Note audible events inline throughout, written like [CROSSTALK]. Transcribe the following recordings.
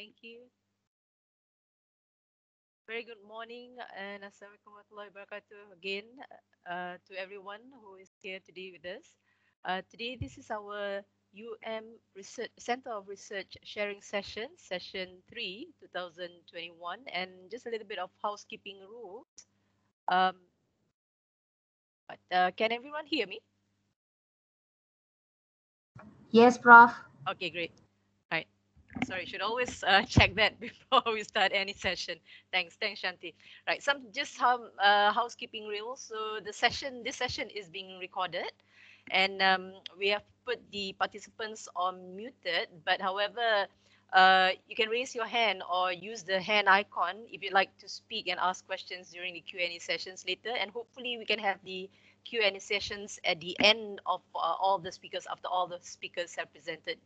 Thank you. Very good morning and Assalamualaikum warahmatullahi wabarakatuh again uh, to everyone who is here today with us. Uh, today, this is our UM Research Center of Research sharing session, session 3, 2021. And just a little bit of housekeeping rules. Um, but uh, can everyone hear me? Yes, Prof. Okay, great. Sorry, should always uh, [LAUGHS] check that before we start any session. Thanks, thanks, Shanti. Right, some just some uh, housekeeping rules. So the session, this session is being recorded, and um, we have put the participants on muted. But however, uh, you can raise your hand or use the hand icon if you'd like to speak and ask questions during the Q&A sessions later. And hopefully, we can have the Q&A sessions at the end of uh, all the speakers after all the speakers have presented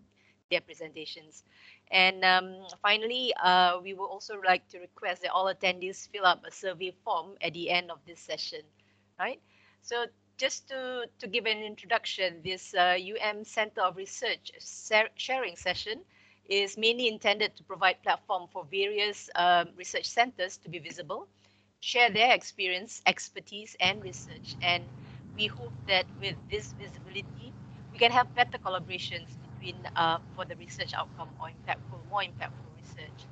their presentations. And um, finally, uh, we would also like to request that all attendees fill up a survey form at the end of this session, right? So just to, to give an introduction, this uh, UM Center of Research sharing session is mainly intended to provide platform for various um, research centers to be visible, share their experience, expertise, and research, and we hope that with this visibility, we can have better collaborations between uh, for the research outcome or impactful, more impactful research.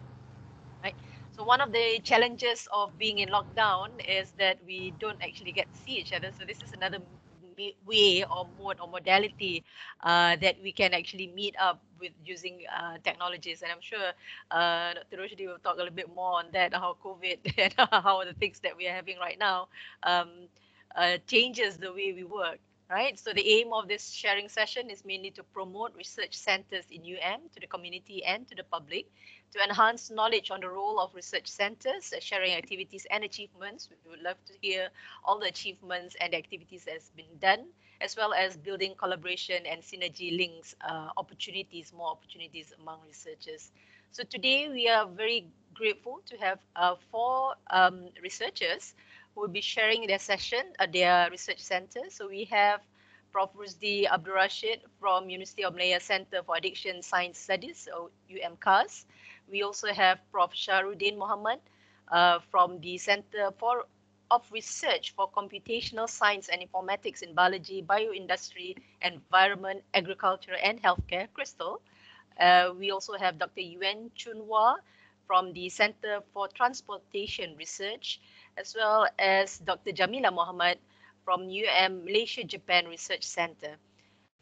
Right. So one of the challenges of being in lockdown is that we don't actually get to see each other. So this is another way or mode or modality uh, that we can actually meet up with using uh, technologies. And I'm sure uh, Dr. Rusdi will talk a little bit more on that, how COVID [LAUGHS] and how the things that we are having right now um, uh, changes the way we work, right? So the aim of this sharing session is mainly to promote research centers in UM to the community and to the public, to enhance knowledge on the role of research centers, uh, sharing activities and achievements. We would love to hear all the achievements and activities that's been done, as well as building collaboration and synergy links, uh, opportunities, more opportunities among researchers. So today we are very grateful to have uh, four um, researchers who will be sharing their session at their research center. So we have Prof. Rusdi Abdul Rashid from University of Malaya Center for Addiction Science Studies, or UMCAS. We also have Prof. Saharuddin Mohamad uh, from the Center for of Research for Computational Science and Informatics in Biology, Bioindustry, Environment, Agriculture, and Healthcare, Crystal. Uh, we also have Dr. Yuen Choon Wah from the Center for Transportation Research as well as Dr. Jamila Muhammad from UM Malaysia Japan Research Center.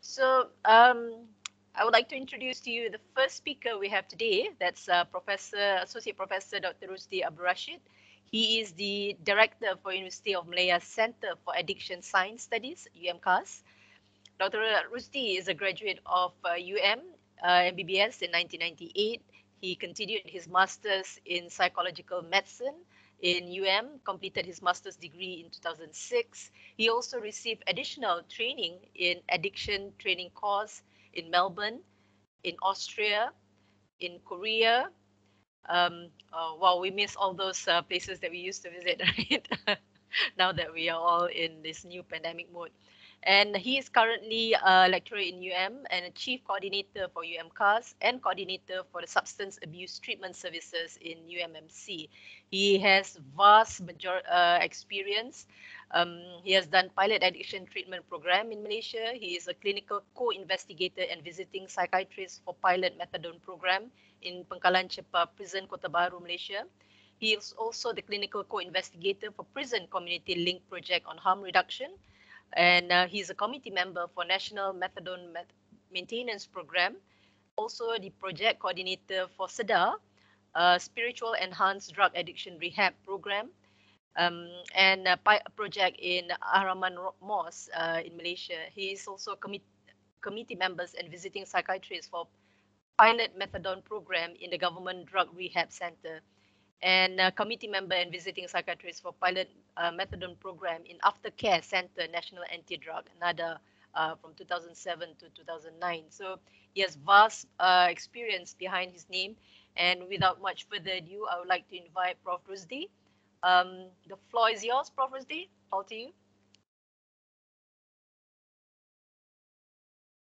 So um, I would like to introduce to you the first speaker we have today. That's uh, Professor, Associate Professor Dr. Rusdi Abdul Rashid. He is the Director for University of Malaya Center for Addiction Science Studies, UMCAS. Dr. Rusdi is a graduate of uh, UM uh, MBBS in 1998 he continued his master's in psychological medicine in UM, completed his master's degree in 2006. He also received additional training in addiction training course in Melbourne, in Austria, in Korea. Um, oh, wow, we miss all those uh, places that we used to visit, [LAUGHS] right? [LAUGHS] now that we are all in this new pandemic mode. And he is currently a lecturer in UM and a chief coordinator for UM UMCAS and coordinator for the substance abuse treatment services in UMMC. He has vast major, uh, experience. Um, he has done pilot addiction treatment program in Malaysia. He is a clinical co-investigator and visiting psychiatrist for pilot methadone program in Pengkalan Chepa Prison, Kota Bharu, Malaysia. He is also the clinical co-investigator for Prison Community Link Project on Harm Reduction and uh, he's a committee member for National Methadone Maintenance Program, also the project coordinator for SEDA, uh, Spiritual Enhanced Drug Addiction Rehab Program, um, and a project in Ar-Rahman Mosque uh, in Malaysia. He is also commi committee members and visiting psychiatrist for pilot methadone program in the government drug rehab center and a committee member and visiting psychiatrist for pilot uh, methadone program in Aftercare Center National Anti-Drug, NADA, uh, from 2007 to 2009. So he has vast uh, experience behind his name. And without much further ado, I would like to invite Prof. Rusdi. Um, the floor is yours, Prof. Rusdi. All to you.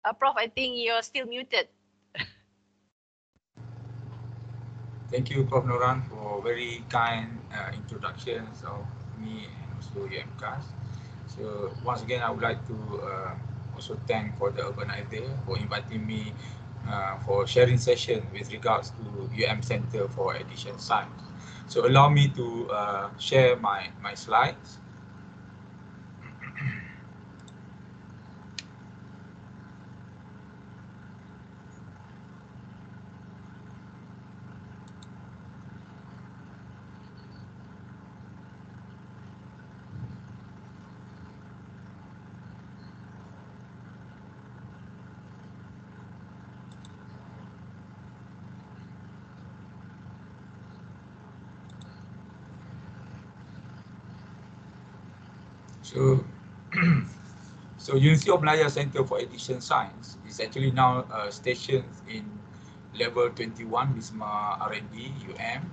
Uh, Prof, I think you're still muted. Thank you, Prof. Noran, for very kind uh, introductions of me and also UMCAS. So once again, I would like to uh, also thank for the organizer for inviting me uh, for sharing session with regards to UM Center for Addiction Science. So allow me to uh, share my, my slides. So, so University of Malaya Center for Addiction Science is actually now uh, stationed in level 21 Wisma R&D UM.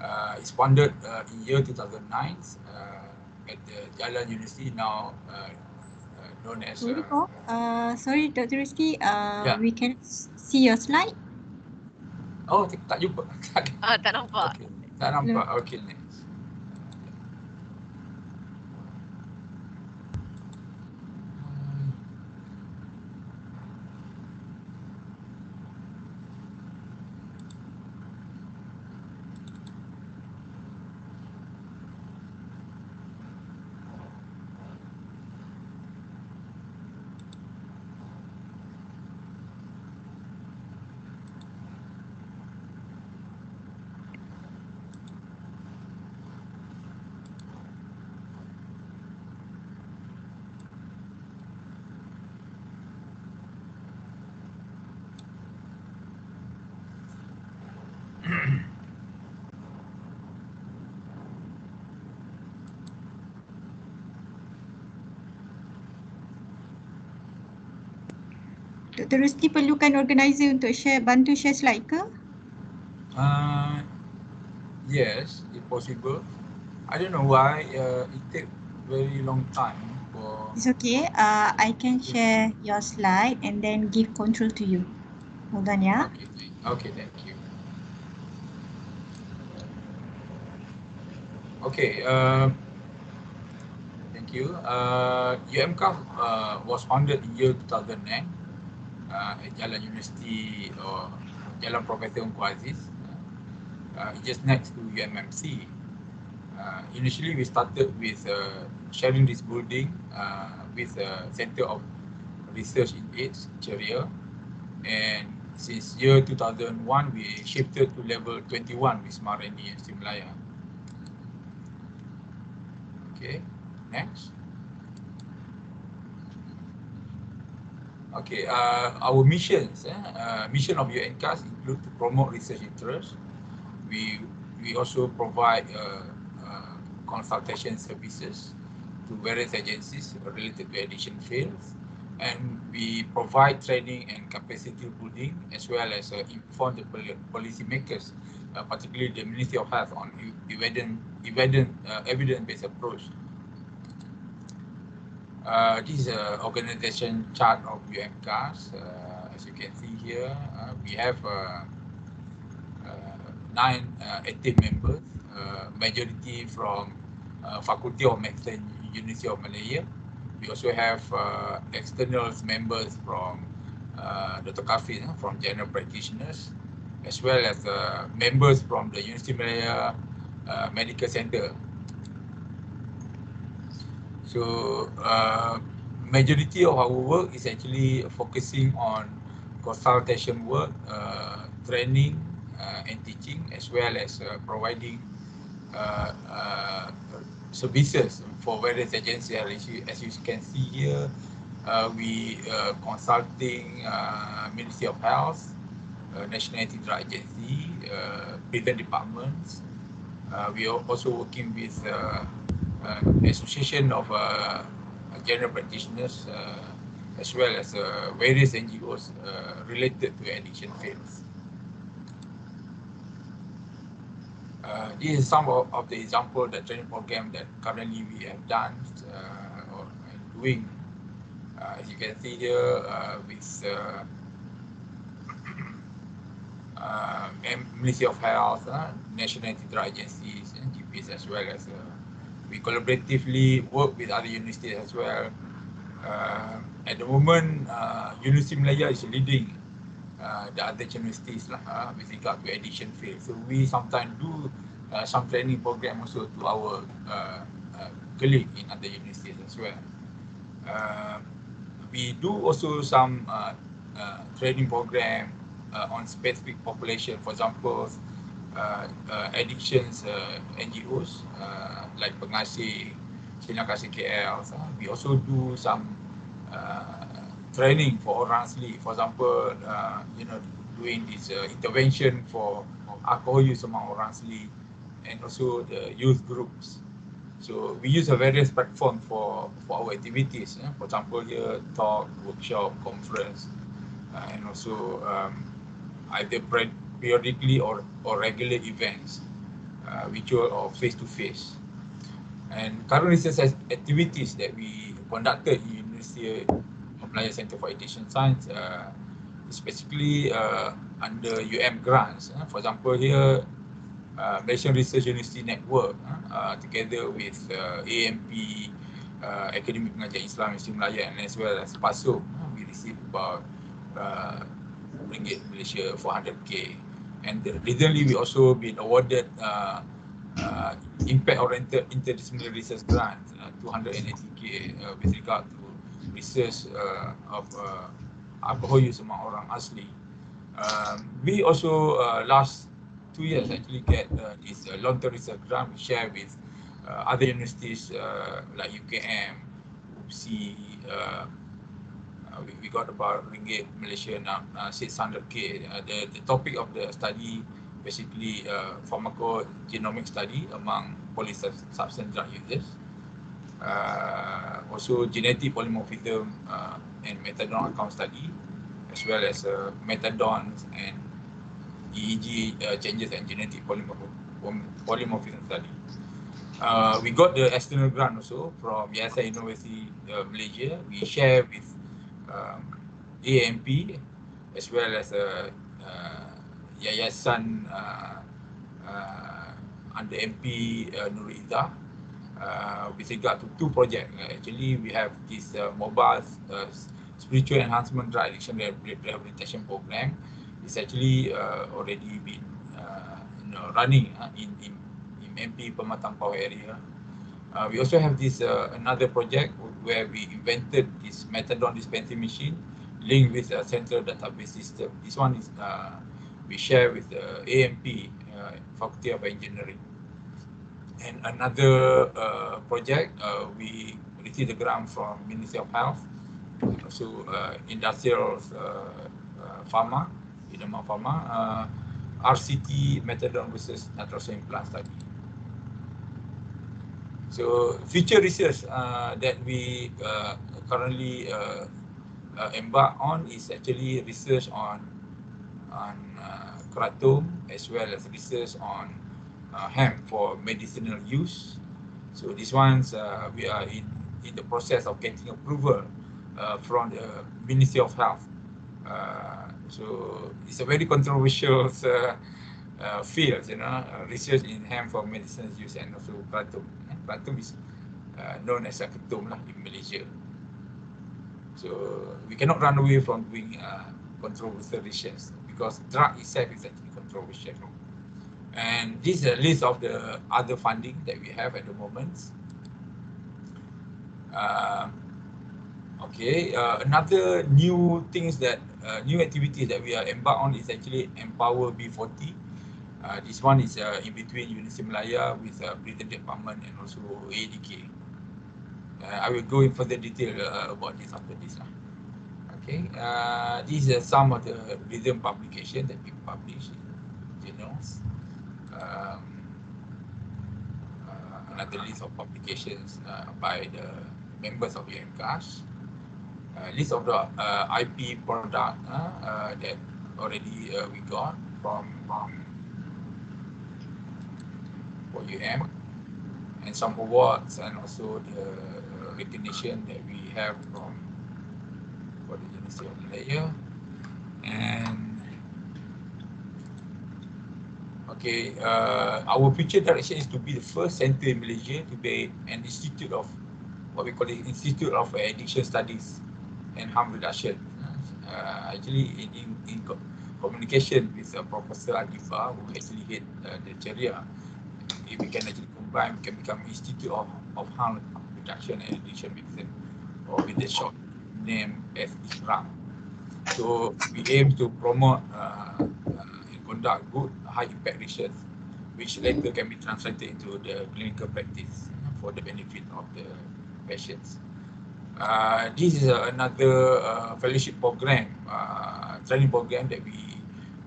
Uh, it's founded uh, in year 2009 uh, at the Jalan University now uh, uh, known as. Sorry, uh, sorry, Dr. Rusdi, uh, yeah. we can see your slide. Oh, tak jumpa. Ah, tak nampak. Okay. Tak nampak. Okay, next. Dr. Rusty perlukan organizer untuk share bantu share slide ke? Uh, yes, if possible. I don't know why uh, it take very long time for. It's okay. Uh, I can share your slide and then give control to you. Hold on, yeah. Okay, okay thank you. Okay. Uh, thank you. Uh, UMCAF uh, was founded in year 2009 uh, Jalan University or Jalan Profesor Ungku Aziz, uh, just next to UMMC. Uh, initially, we started with uh, sharing this building uh, with a Center of Research in AIDS, Ceria. And since year 2001, we shifted to level 21 with Marani and Simlaya. Okay, next. Okay, uh, our missions, eh, uh, mission of UMCAS include to promote research interests. We we also provide uh, uh, consultation services to various agencies related to addiction fields, and we provide training and capacity building as well as uh, inform the policy makers, uh, particularly the Ministry of Health on evidence evidence uh, evidence-based approach uh, this is an organization chart of UMCAS. Uh, as you can see here, uh, we have uh, uh, nine active members, majority from Faculty of Medicine, University of Malaya. We also have external members from Dr. Kafi, from general practitioners, as well as members from the University of Malaya Medical Center, So uh, majority of our work is actually focusing on consultation work, uh, training uh, and teaching, as well as uh, providing uh, services for various agencies. As you, as you can see here, we consulting Ministry of Health, National Anti-Drug Agency, uh, prison departments. We are also working with uh, uh, association of uh, general practitioners uh, as well as various NGOs related to addiction fields. Uh, this is some of, of the example the training program that currently we have done uh, or doing. Uh, as you can see here, with [COUGHS] Ministry of Health, National Anti-Drug Agencies, and GPs, as well as we collaboratively work with other universities as well. Uh, at the moment, uh, University Malaya is leading uh, the other universities lah, uh, with regard to addiction field. So we sometimes do uh, some training program also to our uh, uh, colleague in other universities as well. Uh, we do also some uh, uh, training program uh, on specific population. For example, uh, uh, addictions uh, NGOs uh, like Pengasih, Sinar Kasih KL. So we also do some uh, training for orang asli. For example, uh, you know, doing this uh, intervention for alcohol use among orang asli and also the youth groups. So we use a various platform for, for our activities. Yeah? For example, here talk, workshop, conference, uh, and also um, either periodically or, or regular events, uh, virtual or face-to-face. And current research activities that we conducted in University of Malaya Center for Addiction Science, uh, specifically uh, under UM grants. Uh, for example, here, uh, Malaysian Research University Network, uh, together with uh, AMP, uh, Academic Pengajian Islam University Malaya, and as well as PASO, uh, we received about uh, ringgit Malaysia 400k and recently we also been awarded uh, uh, impact-oriented interdisciplinary research grant, uh, 280k uh, with regard to research uh, of uh, alcohol use among orang asli. Um, we also uh, last two years actually get uh, this uh, long-term research grant we share with uh, other universities uh, like UKM, UPSI, uh, we, we got about ringgit Malaysia now uh, 600k. Uh, the, the topic of the study basically uh, pharmacogenomic study among polysubstance drug users. Uh, also genetic polymorphism uh, and methadone account study as well as uh, methadone and EEG uh, changes and genetic polymorphism study. Uh, we got the external grant also from Yayasan University uh, Malaysia. We share with um, AMP as well as a uh, yayasan uh, uh, under MP uh, Nur Izzah uh, with regard to two projects. Uh, actually, we have this uh, mobile uh, spiritual enhancement drug addiction rehabilitation program. It's actually uh, already been uh, you know, running uh, in, in, in MP Pematang Power area. Uh, we also have this uh, another project where we invented this methadone dispensing machine linked with a central database system. This one is uh, we share with the AMP, uh, Faculty of Engineering. And another uh, project, uh, we received a grant from Ministry of Health and also uh, industrial uh, uh, pharma, Inama Pharma, uh, RCT methadone versus nitrosamine plant study. So future research uh, that we uh, currently uh, uh, embark on is actually research on on uh, kratom as well as research on uh, hemp for medicinal use. So these ones we are in in the process of getting approval from the Ministry of Health. So it's a very controversial field, you know, research in hemp for medicinal use and also kratom. Kratom is uh, known as a ketum lah in Malaysia. So we cannot run away from doing uh, controversial research because drug itself is actually controversial. And this is a list of the other funding that we have at the moment. Uh, okay, uh, another new things that uh, new activities that we are embarked on is actually Empower B40. Uh, this one is uh, in between University Malaya with uh, Prison Department and also ADK. Uh, I will go in further detail uh, about this after this. Uh. Okay, these are some of the rhythm publications that we publish in journals. Um, another list of publications by the members of UMCAS. Uh, list of the IP product that already we got from, from for UM and some awards and also the recognition that we have from for the University of Malaya. And okay uh, our future direction is to be the first center in Malaysia to be an institute of what we call the Institute of Addiction Studies and Harm Reduction. Uh, actually in, in, in communication with uh, Professor Adifa who actually head uh, the Sharia if we can actually combine, we can become Institute of, of Harm Reduction and Addiction Medicine, or with the short name as ISRAM. So we aim to promote uh, uh, and conduct good high impact research, which later can be translated into the clinical practice for the benefit of the patients. Uh, this is another uh, fellowship program, uh, training program that we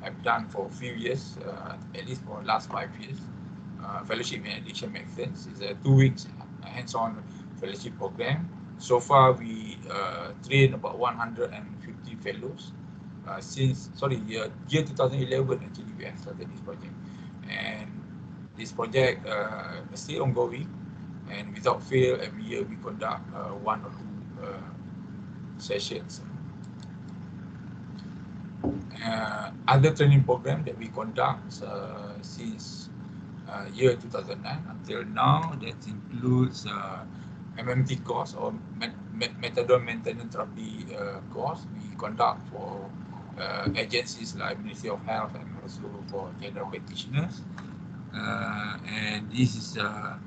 have done for a few years, uh, at least for the last five years uh, fellowship in addiction medicine. It's a two weeks hands-on fellowship program. So far, we uh, trained about 150 fellows uh, since sorry year, year 2011 actually we have started this project, and this project uh, is still ongoing. And without fail, every year we conduct uh, one or two uh, sessions. Uh, other training program that we conduct uh, since uh, year 2009 until now that includes uh, MMT course or met, met, methadone maintenance therapy uh, course. We conduct for uh, agencies like Ministry of Health and also for general practitioners. Uh, and this is uh,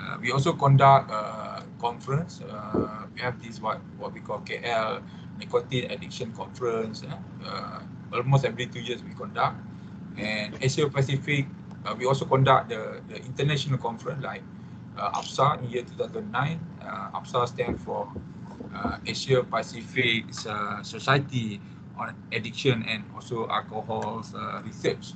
uh, we also conduct uh, conference uh, we have this what what we call KL nicotine addiction conference uh, uh, almost every two years we conduct. And Asia Pacific uh, we also conduct the, the international conference like uh, APSA in year 2009. Uh, APSA stands for uh, Asia Pacific uh, Society on Addiction and also Alcohol uh, Research.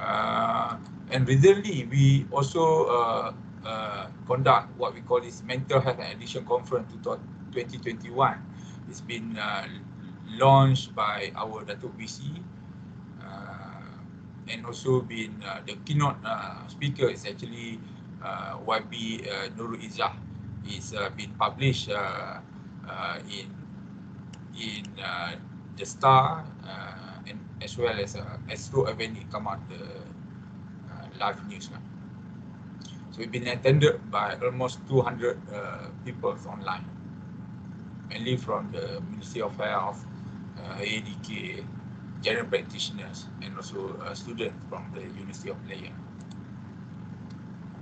Uh, and recently, we also uh, conduct what we call this Mental Health and Addiction Conference 2021. It's been launched by our Datuk VC and also been uh, the keynote uh, speaker is actually uh, YB uh, Nurul Izzah. It's uh, been published uh, uh, in in uh, the Star uh, and as well as uh, Astro Avenue come out the uh, live news. Uh. So we've been attended by almost 200 uh, people online, mainly from the Ministry of Health, uh, ADK, general practitioners and also a student from the University of Malaya.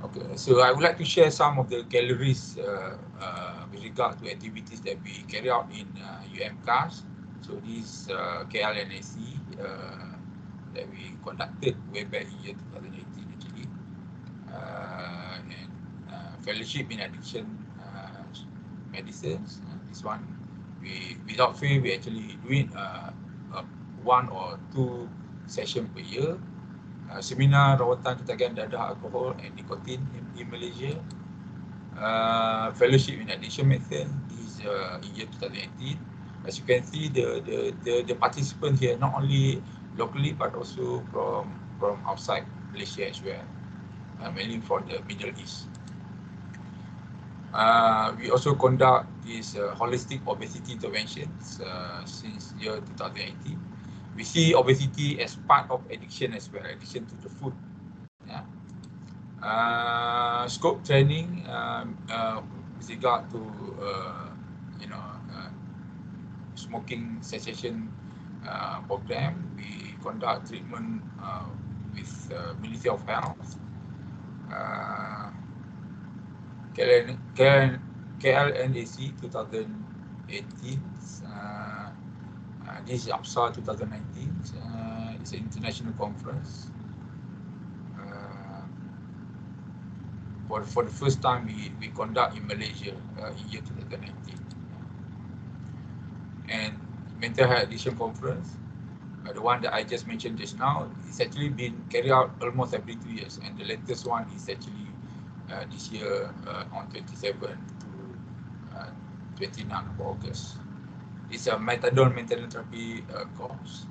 Okay, so I would like to share some of the galleries uh, uh, with regard to activities that we carry out in uh. So this uh, KLNAC uh, that we conducted way back in year 2018 actually. Uh, and uh, fellowship in addiction uh, medicines. Uh, this one we without fail we actually doing uh, uh, one or two session per year. Uh, seminar rawatan ketagihan dadah alkohol and nicotine in, in Malaysia. Uh, fellowship in addiction method is uh, in year 2018. As you can see, the, the the the participants here not only locally but also from from outside Malaysia as well, uh, mainly from the Middle East. Uh, we also conduct these uh, holistic obesity interventions uh, since year 2018. We see obesity as part of addiction as well, addiction to the food. Yeah. Uh, scope training um, uh, with regard to uh, you know uh, smoking cessation uh, program. We conduct treatment uh, with Ministry of Health. KLN, KLNAC 2018. Uh, this is APSA 2019. Uh, it's an international conference. Uh, for, for the first time, we, we conduct in Malaysia uh, in year 2019. And mental health Addiction conference, uh, the one that I just mentioned just now, it's actually been carried out almost every two years. And the latest one is actually uh, this year uh, on 27 to uh, 29 of August. It's a methadone maintenance therapy uh, course.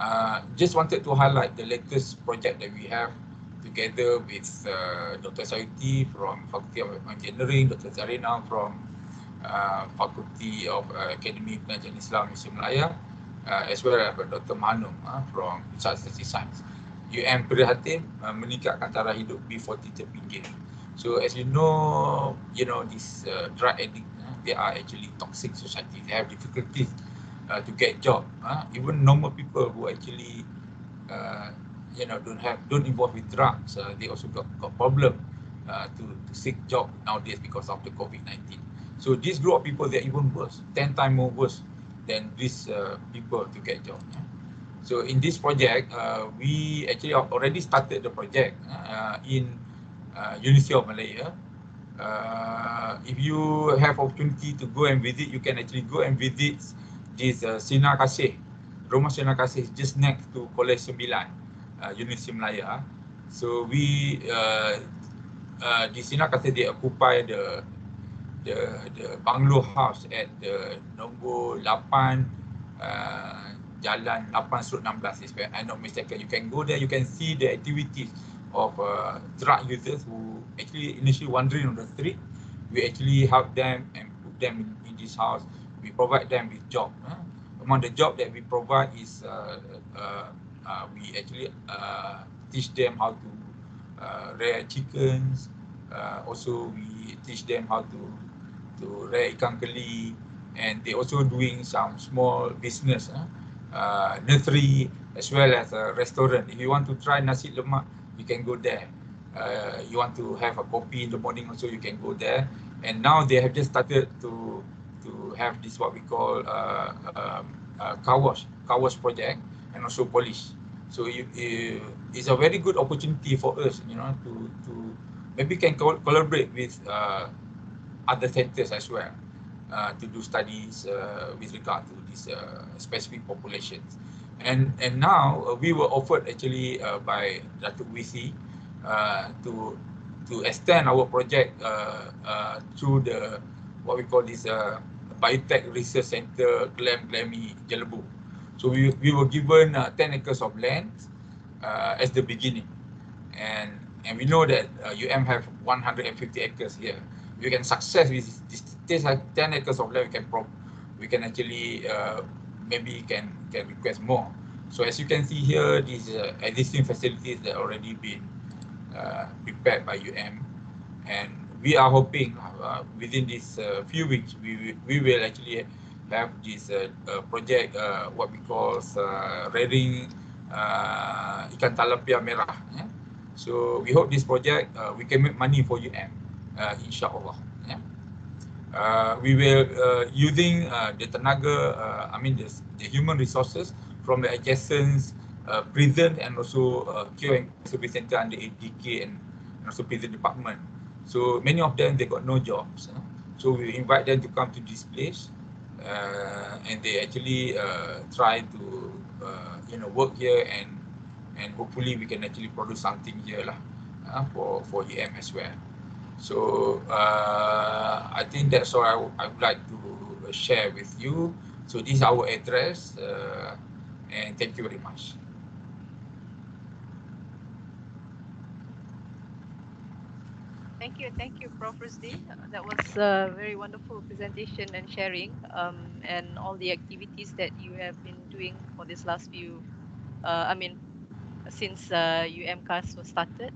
Uh, just wanted to highlight the latest project that we have together with uh, Dr. Sayuti from Faculty of Engineering, Dr. Zarina from uh, Faculty of uh, Academy Pengajian Islam Museum Melaya, uh, as well as Dr. Manum uh, from Statistics Science. UM prihatin uh, meningkatkan taraf hidup B40 terpinggir. So as you know, you know this uh, drug addict, they are actually toxic society. They have difficulties uh, to get job. Uh, even normal people who actually, uh, you know, don't have don't involve with drugs, uh, they also got got problem uh, to to seek job nowadays because of the COVID-19. So this group of people they're even worse, ten times more worse than these uh, people to get job. Yeah? So in this project, uh, we actually already started the project uh, in uh, University of Malaya. Uh, if you have opportunity to go and visit, you can actually go and visit this uh, Sinar Kasih. Rumah Sinar Kasih just next to College 9, uh, University Malaya. So we, uh, uh, the Sinar Kasih, they occupy the the the bungalow house at the nombor 8 uh, Jalan 8 Sud 16 if I'm not mistaken. You can go there, you can see the activities of uh, drug users who actually initially wandering on the street. We actually help them and put them in, in this house. We provide them with job. Huh? Among the job that we provide is uh, uh, uh, we actually uh, teach them how to uh, rear chickens. Uh, also, we teach them how to to rear ikan keli, and they also doing some small business. Huh? uh, nursery as well as a restaurant. If you want to try nasi lemak, you can go there. Uh, you want to have a coffee in the morning also, you can go there. And now they have just started to to have this what we call uh, um, uh, car wash, car wash project and also polish. So you, you, it's a very good opportunity for us, you know, to to maybe can co collaborate with uh, other centers as well uh, to do studies uh, with regard to these uh, specific populations. And and now uh, we were offered actually uh, by Datuk Wisi uh, to to extend our project uh, uh, through the what we call this uh, Biotech Research Center Glam Glammy Jelebu. So we, we were given uh, 10 acres of land uh, as the beginning. And and we know that uh, UM have 150 acres here. We can success with this, this 10 acres of land, we can pro we can actually uh, maybe can can request more. So as you can see here, these uh, existing facilities that already been uh, prepared by UM, and we are hoping uh, within these uh, few weeks we we will actually have this uh, uh, project uh, what we call uh, rearing uh, ikan talapia merah. Yeah? So we hope this project uh, we can make money for UM, uh, inshallah. Uh, we will uh, using uh, the tenaga, uh, I mean the, the human resources from the adjacent uh, prison and also uh, and service center under ADK and, and also prison department. So many of them they got no jobs. Uh. So we invite them to come to this place, uh, and they actually uh, try to uh, you know work here and and hopefully we can actually produce something here lah uh, for for UM as well. So uh, I think that's all I, I would like to share with you. So this is our address, uh, and thank you very much. Thank you, thank you, Prof. Rusdi. That was a very wonderful presentation and sharing, um, and all the activities that you have been doing for this last few, uh, I mean, since uh, UMCAS was started.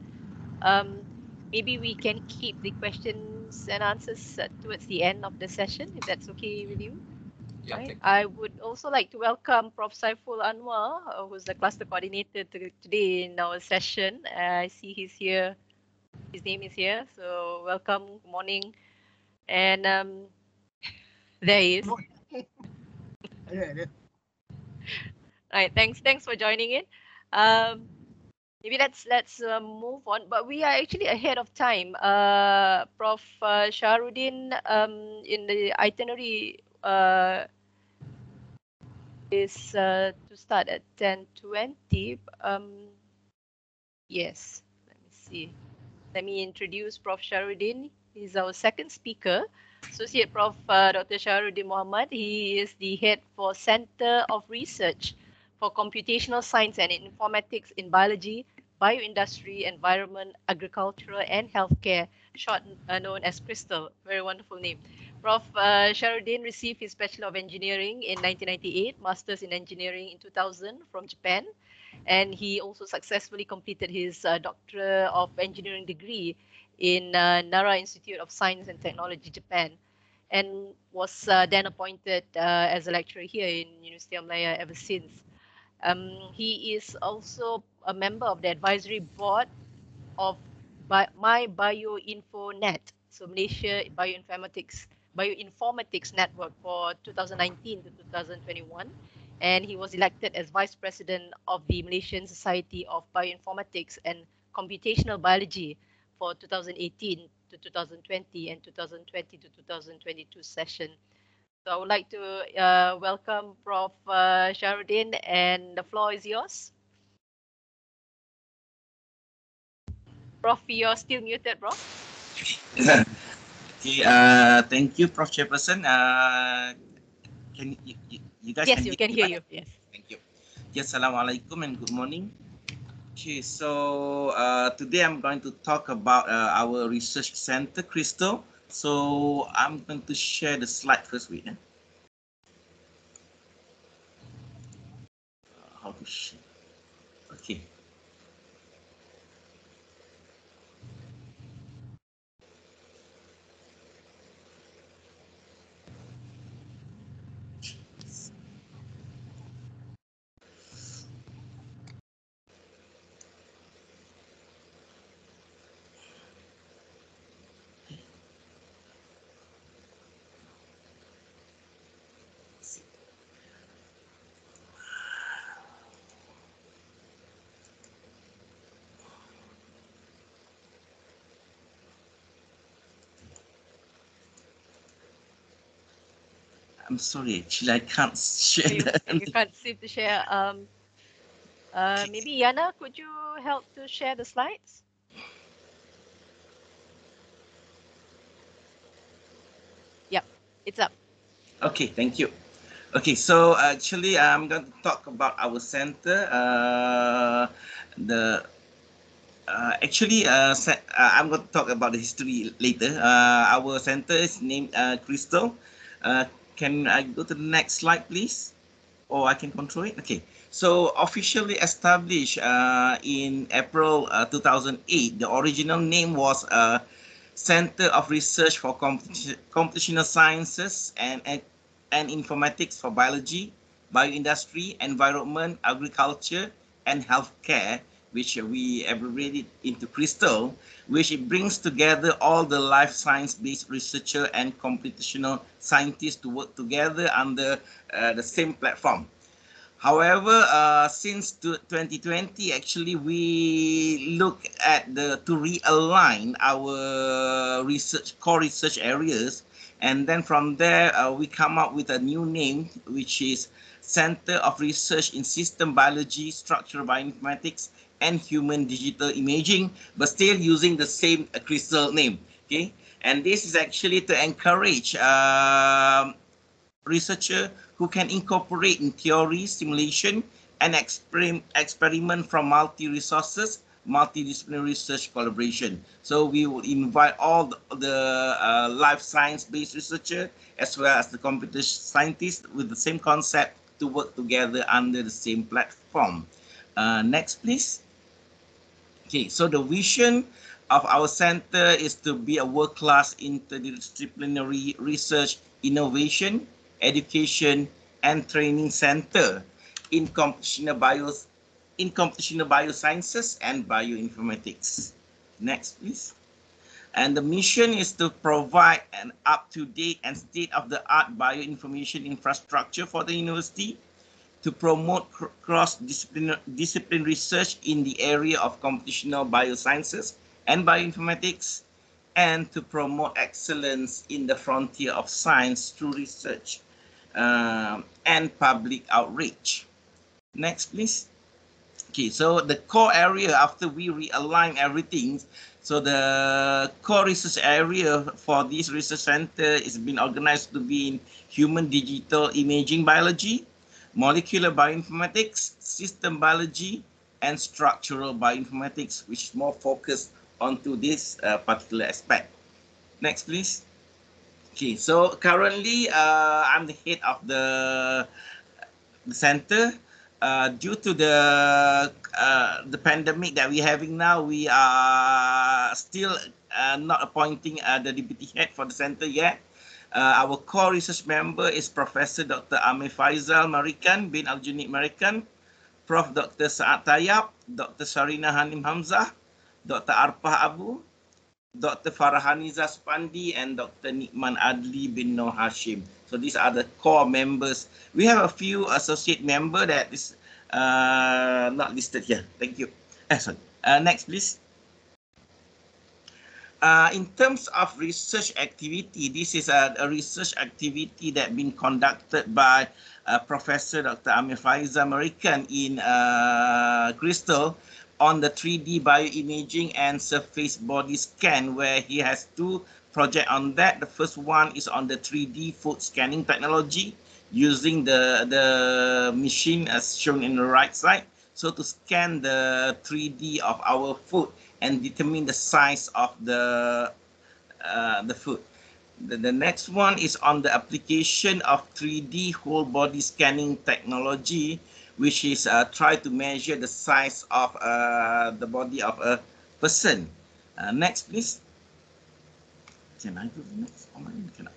Um, maybe we can keep the questions and answers uh, towards the end of the session, if that's okay with you. Yeah, Right. thank I would also like to welcome Prof. Saiful Anwar, uh, who's the cluster coordinator to, today in our session. Uh, I see he's here. His name is here. So welcome. Good morning. And um, [LAUGHS] there he is. [LAUGHS] Right. Thanks. Thanks for joining in. Um, maybe let's let's uh, move on. But we are actually ahead of time. Uh, Prof. Uh, Saharuddin, um, in the itinerary uh, is uh, to start at 10:20. Um, yes. Let me see. Let me introduce Prof. Saharuddin. He's our second speaker. Associate Prof. Uh, Dr. Saharuddin Mohamad. He is the head for Center of Research for Computational Science and Informatics in Biology, Bioindustry, Environment, Agriculture, and Healthcare, short uh, known as CRYSTAL. Very wonderful name. Prof. Uh, received his Bachelor of Engineering in 1998, Masters in Engineering in 2000 from Japan, and he also successfully completed his uh, Doctor of Engineering degree in uh, Nara Institute of Science and Technology, Japan, and was uh, then appointed uh, as a lecturer here in University of Malaya ever since. Um, he is also a member of the advisory board of Bi- My BioInfo Net, so Malaysia Bioinformatics Bioinformatics Network for 2019 to 2021, and he was elected as vice president of the Malaysian Society of Bioinformatics and Computational Biology for 2018 to 2020 and 2020 to 2022 session. So I would like to uh, welcome Prof. Uh, Saharuddin, and the floor is yours. Prof, you're still muted, bro. okay, uh, thank you, Prof. Chairperson. Uh, can you, you, you guys Yes, can we can hear you. Yes. Thank you. Yes, Assalamualaikum and good morning. Okay, so uh, today I'm going to talk about uh, our research center, Crystal. So I'm going to share the slide first with you. Uh, how to share? I'm sorry, actually I can't share you, that. you can't seem to share. Um, uh, maybe Yana, could you help to share the slides? Yep, it's up. Okay, thank you. Okay, so actually I'm going to talk about our center. Uh, the uh, actually uh, uh, I'm going to talk about the history later. Uh, our center is named uh, Crystal. Can I go to the next slide, please? Or I can control it. Okay. So officially established uh, in April uh, 2008. The original name was uh, Center of Research for Comput- Computational Sciences and, and and Informatics for Biology, Bioindustry, Environment, Agriculture, and Healthcare, which we abbreviated into CRYSTAL, which it brings together all the life science-based researcher and computational scientists to work together under uh, the same platform. However, uh, since 2020, actually, we look at the to realign our research core research areas And then from there, uh, we come up with a new name, which is Center of Research in System Biology, Structural Bioinformatics, and Human Digital Imaging, but still using the same uh, crystal name. Okay, and this is actually to encourage um, researcher who can incorporate in theory, simulation, and exper experiment from multi-resources, multidisciplinary research collaboration. So we will invite all the, the uh, life science-based researcher as well as the computer scientists with the same concept to work together under the same platform. Uh, next, please. Okay, so the vision of our center is to be a world-class interdisciplinary research, innovation, education, and training center in computational in computational biosciences and bioinformatics. Next, please. And the mission is to provide an up-to-date and state-of-the-art bioinformation infrastructure for the university to promote cross-discipline research in the area of computational biosciences and bioinformatics, and to promote excellence in the frontier of science through research uh, and public outreach. Next, please. Okay, so the core area after we realign everything, so the core research area for this research center is been organized to be in human digital imaging biology, molecular bioinformatics, system biology, and structural bioinformatics, which is more focused onto this uh, particular aspect. Next, please. Okay, so currently uh, I'm the head of the, the center. Uh, due to the uh, the pandemic that we're having now, we are still uh, not appointing uh, the deputy head for the center yet. Uh, our core research member is Professor Dr. Amir Feisal Merican bin Aljunid Merican, Prof. Dr. Saad Tayyab, Dr. Sarina Hanim Hamzah, Dr. Arpah Abu, Dr. Farahaniza Spandi, and Dr. Nikman Adli bin Noh Hashim. So these are the core members. We have a few associate member that is uh, not listed here. Thank you. Uh, sorry. Uh, next, please. Uh, in terms of research activity, this is a, a research activity that been conducted by uh, Professor Dr. Amir Feisal Merican in uh, Crystal on the 3D bioimaging and surface body scan, where he has two project on that. The first one is on the 3D food scanning technology using the, the machine as shown in the right side. So to scan the 3D of our food and determine the size of the, uh, the food. The, the next one is on the application of 3D whole body scanning technology, which is uh, try to measure the size of uh, the body of a person. Uh, next, please. Can I go next? Oh, cannot.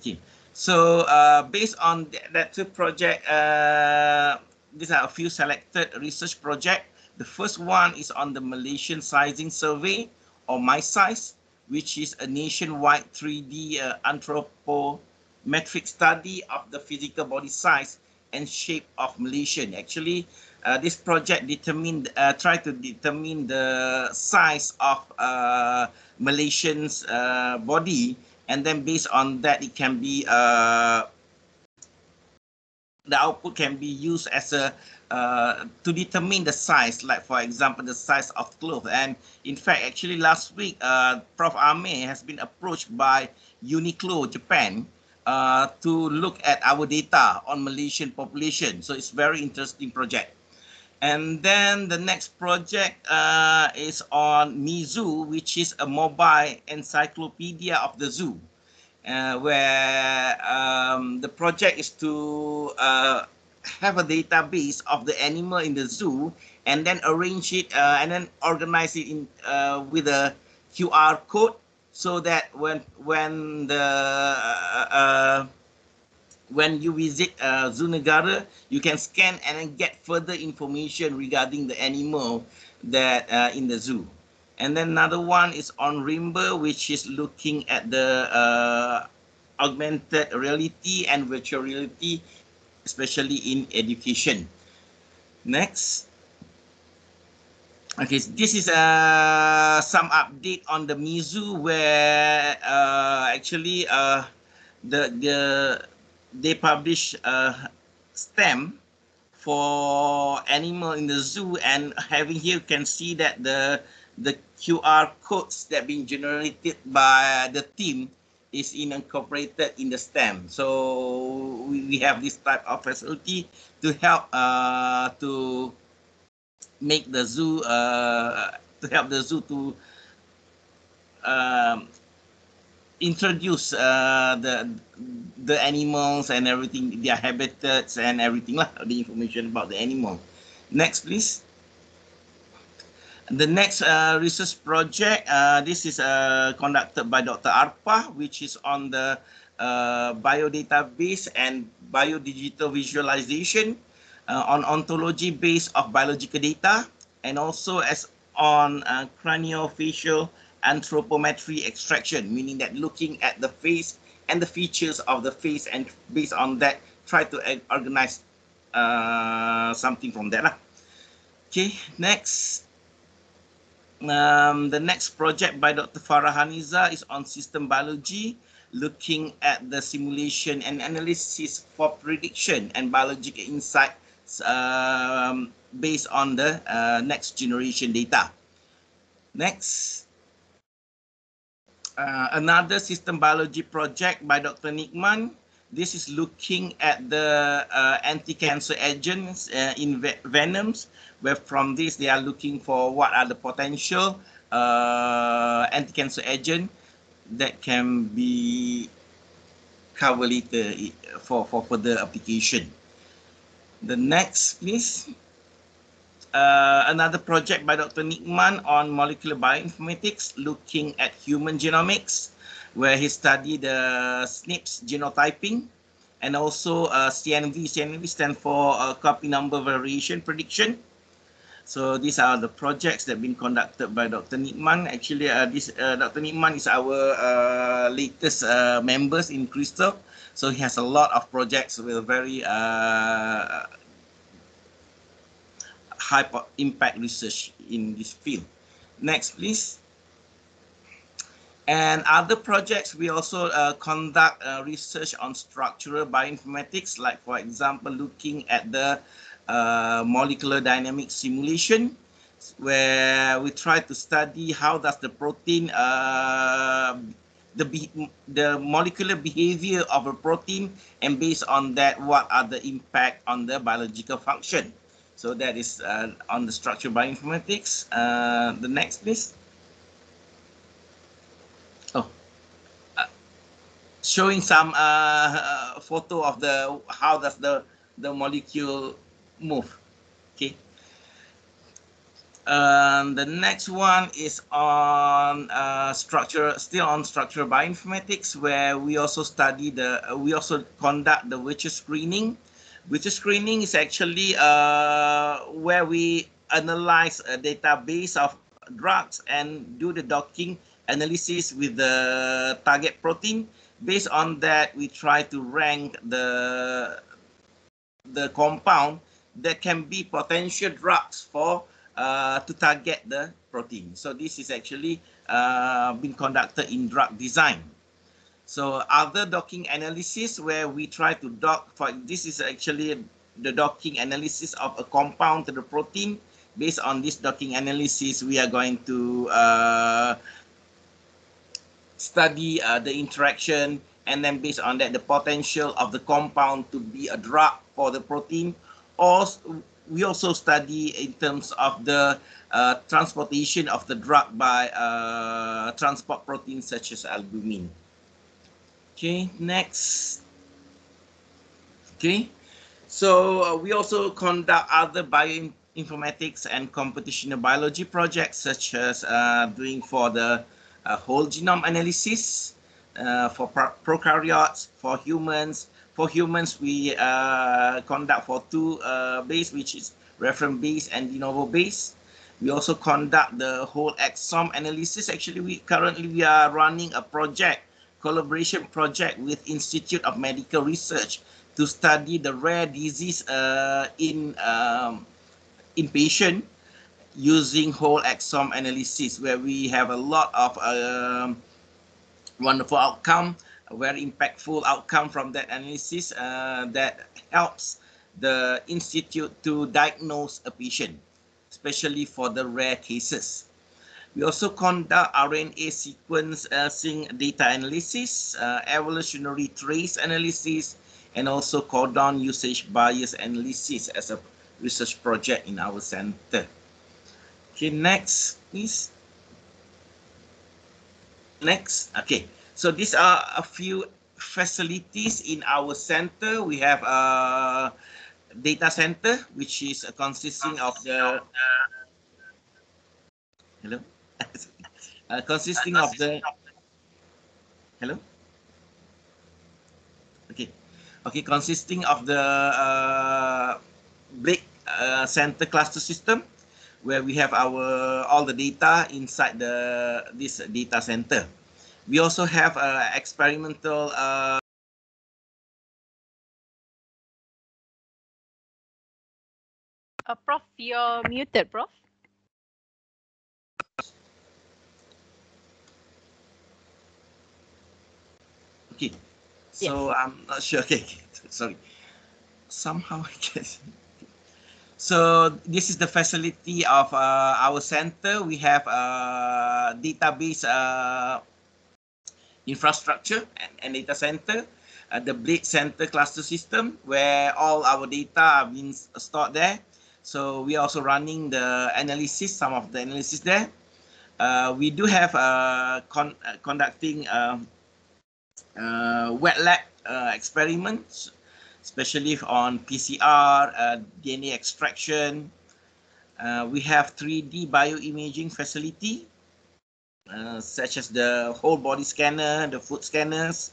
Okay. So uh, based on that, that two project, uh, these are a few selected research project. The first one is on the Malaysian Sizing Survey or MySize, which is a nationwide 3D uh, anthropometric study of the physical body size and shape of Malaysian. Actually, uh, this project determined, uh, try to determine the size of uh, Malaysian's uh, body, and then based on that, it can be uh, the output can be used as a uh, to determine the size, like for example, the size of cloth. And in fact, actually last week, uh, Prof. Ame has been approached by Uniqlo Japan uh, to look at our data on Malaysian population. So it's very interesting project. And then the next project uh, is on Mizu, which is a mobile encyclopedia of the zoo, uh, where um, the project is to uh, have a database of the animal in the zoo and then arrange it uh, and then organize it in uh, with a QR code so that when when the uh, when you visit uh, Zoo Negara, you can scan and then get further information regarding the animal that uh, in the zoo. And then another one is on Rimba, which is looking at the uh, augmented reality and virtual reality, especially in education. Next. Okay, this is uh, some update on the Mizu where uh, actually uh, the the they publish a stamp for animal in the zoo and having here you can see that the the QR codes that been generated by the team is incorporated in the stem. So we, we have this type of facility to help uh, to make the zoo uh, to help the zoo to um, introduce uh, the the animals and everything, their habitats and everything lah, the information about the animal. Next, please. The next uh, research project, uh, this is uh, conducted by Dr. Arpah, which is on the uh, biodatabase and biodigital visualization uh, on ontology base of biological data and also as on uh, craniofacial anthropometry extraction, meaning that looking at the face and the features of the face and based on that, try to organize uh, something from that. Okay, next. Um, the next project by Dr. Farah Haniza is on system biology, looking at the simulation and analysis for prediction and biological insights um, based on the uh, next generation data. Next. Uh, another system biology project by Dr. Nickman. This is looking at the uh, anti-cancer agents uh, in ve venoms, where from this they are looking for what are the potential uh, anti-cancer agent that can be covered later for, for further application. The next, please uh, another project by Dr. Nickman on molecular bioinformatics looking at human genomics, where he studied the uh, SNPs genotyping and also uh, CNV. CNV stands for uh, copy number variation prediction. So these are the projects that have been conducted by Dr. Nickman. Actually, uh, this uh, Dr. Nickman is our uh, latest members in Crystal. So he has a lot of projects with very high impact research in this field. Next, please. And other projects, we also uh, conduct uh, research on structural bioinformatics, like for example, looking at the uh, molecular dynamic simulation, where we try to study how does the protein, uh, the, the molecular behavior of a protein, and based on that, what are the impact on the biological function. So that is uh, on the structural bioinformatics. Uh, the next, please. Oh, uh, showing some uh, photo of the how does the the molecule move. Okay. Um, the next one is on uh, structure, still on structural bioinformatics, where we also study the, uh, we also conduct the virtual screening which screening is actually uh, where we analyze a database of drugs and do the docking analysis with the target protein. Based on that, we try to rank the the compound that can be potential drugs for uh, to target the protein. So this is actually uh, been conducted in drug design. So other docking analysis where we try to dock for this is actually the docking analysis of a compound to the protein. Based on this docking analysis, we are going to uh, study uh, the interaction and then based on that, the potential of the compound to be a drug for the protein. Or we also study in terms of the uh, transportation of the drug by uh, transport proteins such as albumin. Okay, next. Okay, so uh, we also conduct other bioinformatics and computational biology projects, such as uh, doing for the uh, whole genome analysis uh, for prokaryotes, for humans. For humans, we uh, conduct for two uh, base, which is reference base and de novo base. We also conduct the whole exome analysis. Actually, we currently we are running a project collaboration project with Institute of Medical Research to study the rare disease uh, in um, in patient using whole exome analysis, where we have a lot of um, wonderful outcome, very impactful outcome from that analysis uh, that helps the institute to diagnose a patient, especially for the rare cases. We also conduct RNA sequencing data analysis, uh, evolutionary trace analysis, and also codon usage bias analysis as a research project in our center. Okay, next, please. Next, okay. So these are a few facilities in our center. We have a data center, which is consisting of the hello, [LAUGHS] uh, consisting of the hello. Okay, okay, consisting of the uh, break uh, center cluster system, where we have our all the data inside the this data center. We also have uh, experimental uh, Uh, Prof, you're muted, Prof. Okay, so I'm not sure. [LAUGHS] Okay, sorry. Somehow I guess. So this is the facility of uh, our center. We have a database uh, infrastructure and, and data center, uh, the Blade Center cluster system, where all our data are being stored there. So we are also running the analysis, some of the analysis there. Uh, we do have uh, con uh, conducting um, uh, wet lab uh, experiments, especially on PCR, uh, DNA extraction. Uh, we have 3D bioimaging facility, uh, such as the whole body scanner, the foot scanners.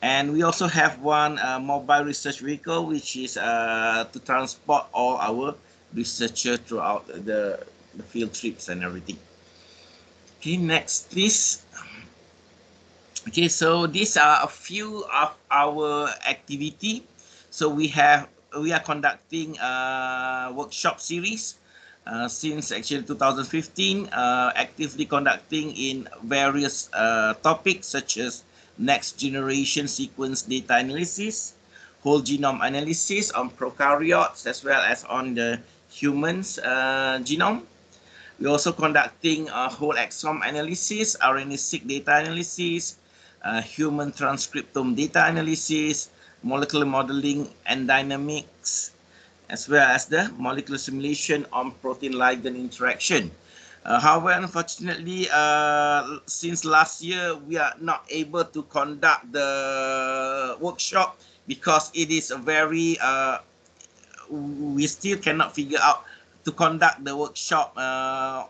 And we also have one uh, mobile research vehicle, which is uh, to transport all our researcher throughout the, the field trips and everything. Okay, next please. Okay, so these are a few of our activity. So we have we are conducting a workshop series uh, since actually 2015, uh, actively conducting in various uh, topics such as next generation sequence data analysis, whole genome analysis on prokaryotes as well as on the humans uh, genome. We're also conducting a whole exome analysis, RNA-seq data analysis, uh, human transcriptome data analysis, molecular modeling and dynamics, as well as the molecular simulation on protein ligand interaction. Uh, however, unfortunately, uh, since last year, we are not able to conduct the workshop because it is a very, uh, we still cannot figure out to conduct the workshop uh,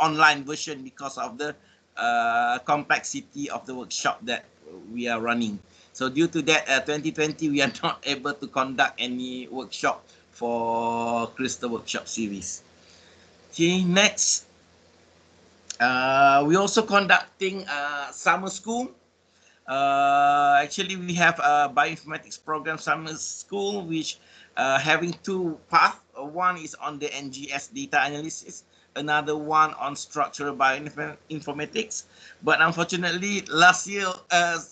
online version because of the uh, complexity of the workshop that we are running. So due to that, uh, 2020, we are [LAUGHS] not able to conduct any workshop for Crystal Workshop series. Okay, next. Uh, we also conducting uh, summer school. Uh, actually, we have a bioinformatics program summer school, which uh, having two paths. One is on the NGS data analysis, another one on structural bioinformatics. But unfortunately, last year, uh,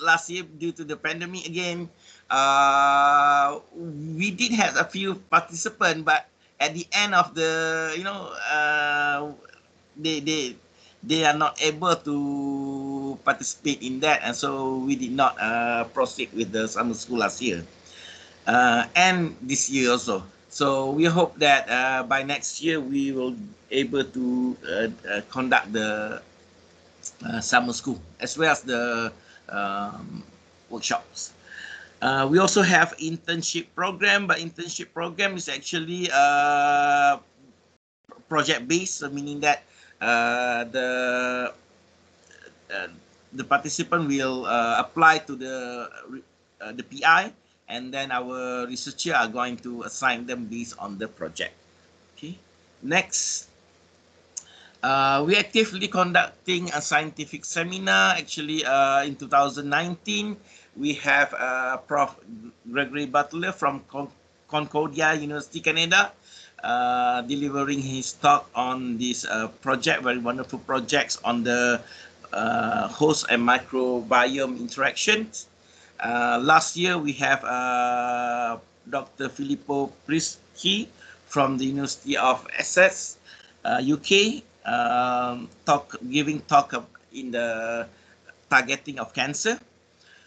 last year due to the pandemic again, uh, we did have a few participants, but at the end of the, you know, uh, they they they are not able to participate in that, and so we did not uh, proceed with the summer school last year, uh, and this year also. So we hope that uh, by next year we will able to uh, conduct the summer school as well as the um, workshops. Uh, we also have internship program, but internship program is actually uh, project based, meaning that uh, the uh, the participant will uh, apply to the uh, the PI, and then our researcher are going to assign them based on the project. Okay, next. Uh, we actively conducting a scientific seminar. Actually, uh, in 2019, we have uh, Prof. Gregory Butler from Con Concordia University, Canada, uh, delivering his talk on this uh, project, very wonderful projects on the host and microbiome interactions. Last year, we have Dr. Filippo Prischi from the University of Essex, UK, um, talk giving talk in the targeting of cancer.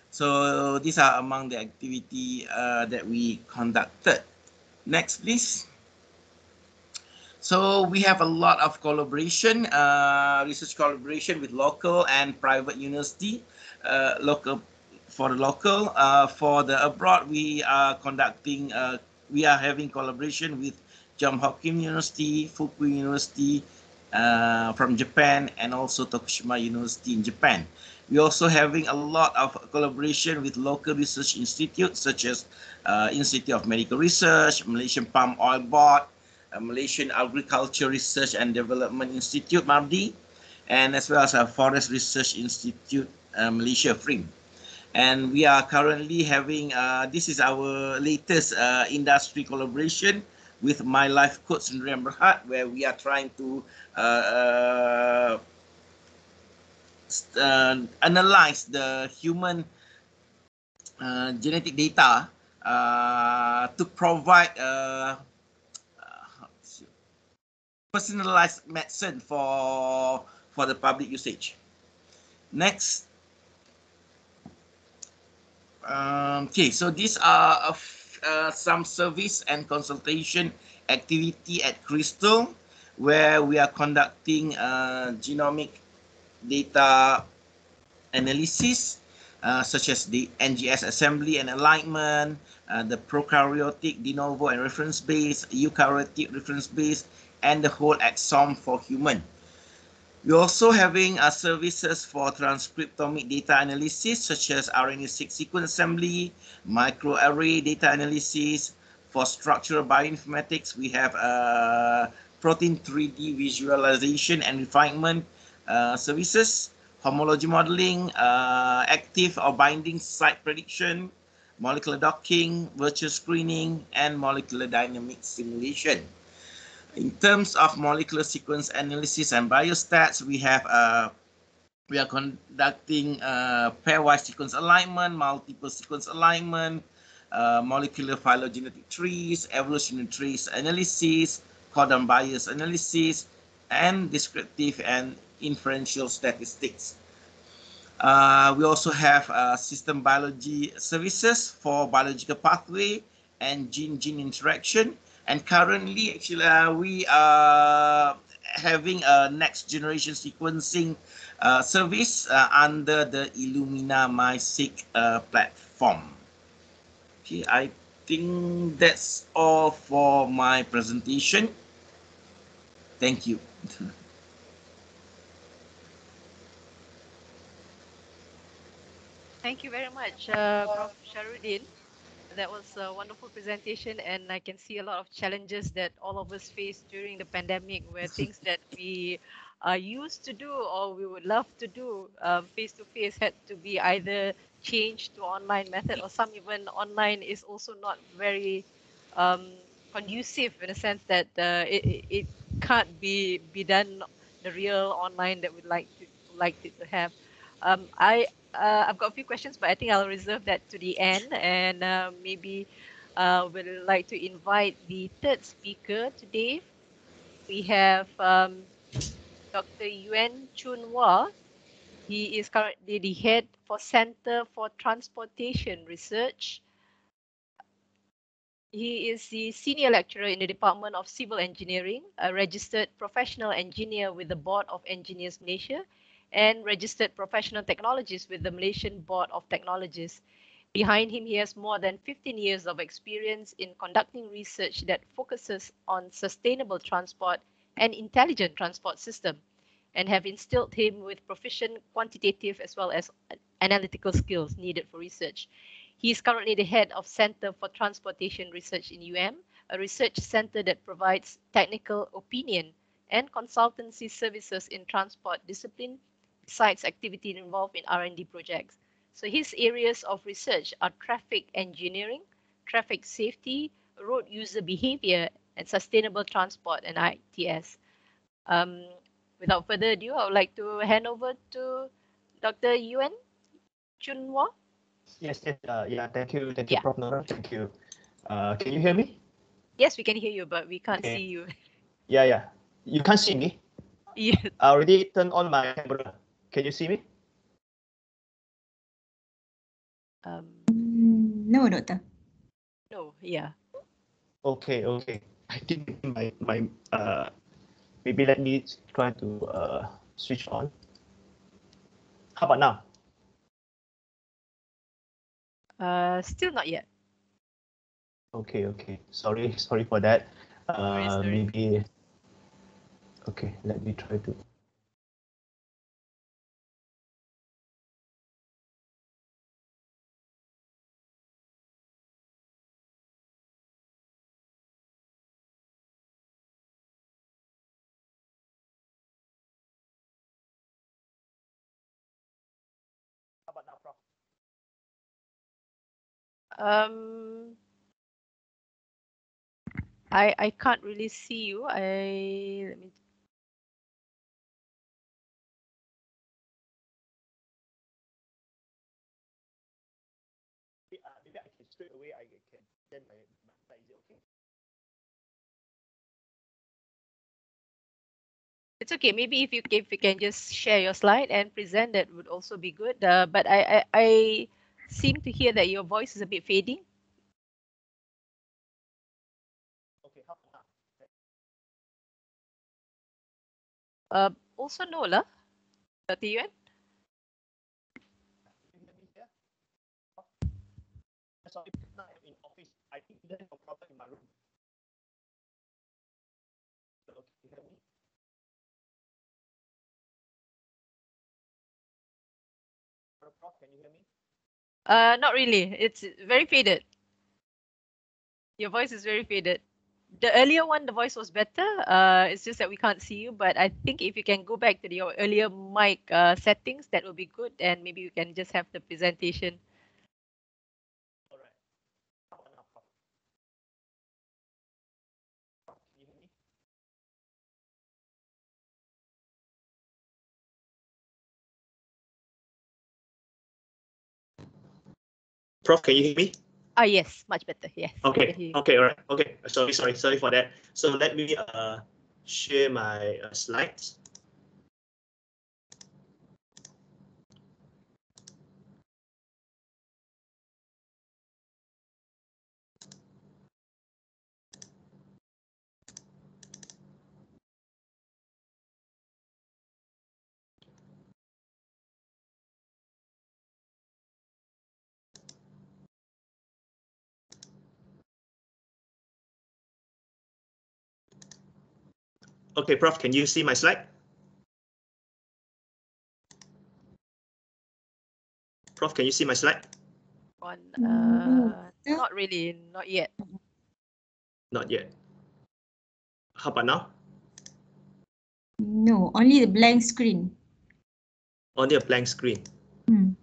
So these are among the activity uh, that we conducted. Next, please. So we have a lot of collaboration, uh, research collaboration with local and private university. Uh, local for the local, uh, for the abroad, we are conducting. Uh, we are having collaboration with Johns Hopkins University, Fukui University uh, from Japan, and also Tokushima University in Japan. We're also having a lot of collaboration with local research institutes such as uh, Institute of Medical Research, Malaysian Palm Oil Board, uh, Malaysian Agriculture Research and Development Institute, MARDI, and as well as a Forest Research Institute, uh, Malaysia, FRIM. And we are currently having, uh, this is our latest uh, industry collaboration with My Life Coach Sendirian Berhad, where we are trying to uh, uh, analyze the human uh, genetic data uh, to provide uh, uh, personalized medicine for for the public usage. Next. Um, okay, so these are uh, some service and consultation activity at Crystal, where we are conducting genomic data analysis, uh, such as the NGS assembly and alignment, uh, the prokaryotic de novo and reference base, eukaryotic reference base, and the whole exome for human. We're also having uh, services for transcriptomic data analysis, such as RNA-seq sequence assembly, microarray data analysis. For structural bioinformatics, we have uh, protein 3D visualization and refinement, uh, services, homology modeling, uh, active or binding site prediction, molecular docking, virtual screening, and molecular dynamic simulation. In terms of molecular sequence analysis and biostats, we have uh, we are conducting uh, pairwise sequence alignment, multiple sequence alignment, uh, molecular phylogenetic trees, evolutionary trees analysis, codon bias analysis, and descriptive and inferential statistics. Uh, we also have uh, system biology services for biological pathway and gene-gene interaction. And currently, actually, uh, we are having a next generation sequencing uh, service uh, under the Illumina MiSeq uh, platform. Okay, I think that's all for my presentation. Thank you. [LAUGHS] Thank you very much, uh, Prof. Saharuddin. That was a wonderful presentation, and I can see a lot of challenges that all of us face during the pandemic, where [LAUGHS] things that we are used to do or we would love to do face to face had to be either changed to online method, or some even online is also not very um, conducive in a sense that uh, it, it can't be be done the real online that we'd like to like it to have. Um, I uh, I've got a few questions, but I think I'll reserve that to the end, and uh, maybe uh, we'd like to invite the third speaker today. We have um, Dr. Yuen Choon Wah. He is currently the head for Center for Transportation Research. He is the senior lecturer in the Department of Civil Engineering, a registered professional engineer with the Board of Engineers Malaysia, and registered professional technologist with the Malaysian Board of Technologists. Behind him, he has more than 15 years of experience in conducting research that focuses on sustainable transport and intelligent transport system and have instilled him with proficient quantitative as well as analytical skills needed for research. He is currently the head of Center for Transportation Research in UM, a research center that provides technical opinion and consultancy services in transport discipline sites activity involved in R&D projects. So his areas of research are traffic engineering, traffic safety, road user behavior, and Sustainable Transport and ITS. Um, without further ado, I would like to hand over to Dr. Yuan Chunhua. Yes, yes, uh, yeah, thank you, thank you, Yeah. Prof. Nora, thank you. Uh, can you hear me? Yes, we can hear you, but we can't Okay. see you. Yeah, yeah. You can't see me. [LAUGHS] yes. I already turned on my camera. Can you see me? Um, Mm, No, doctor. no, yeah. Okay, okay. I think my my uh maybe let me try to uh switch on. How about now? Uh, still not yet. Okay, okay. Sorry, [LAUGHS] sorry for that. worries, Uh, no worries. maybe. Okay, let me try to. Um, I I can't really see you. I let me. It's okay. Maybe if you if you can just share your slide and present, that would also be good. Uh, but I, I I seem to hear that your voice is a bit fading. Okay, how? Uh, also no lah. Dr. Yuen. Can you hear me here? Sorry, in office. I think there's a problem in my room. Uh, not really. It's very faded. Your voice is very faded. The earlier one, the voice was better. Uh, it's just that we can't see you. But I think if you can go back to your earlier mic uh, settings, that would be good. And maybe you can just have the presentation. All right. How about now, Prof? Prof, can you hear me? Prof, can you hear me? Ah, yes, much better. Yes. Okay, okay, all right, okay. Sorry, sorry, sorry for that. So let me uh share my uh, slides. Okay, Prof, can you see my slide? Prof, can you see my slide? One, No. uh, not really, not yet. Not yet. How about now? No, only the blank screen. Only a blank screen. Hmm.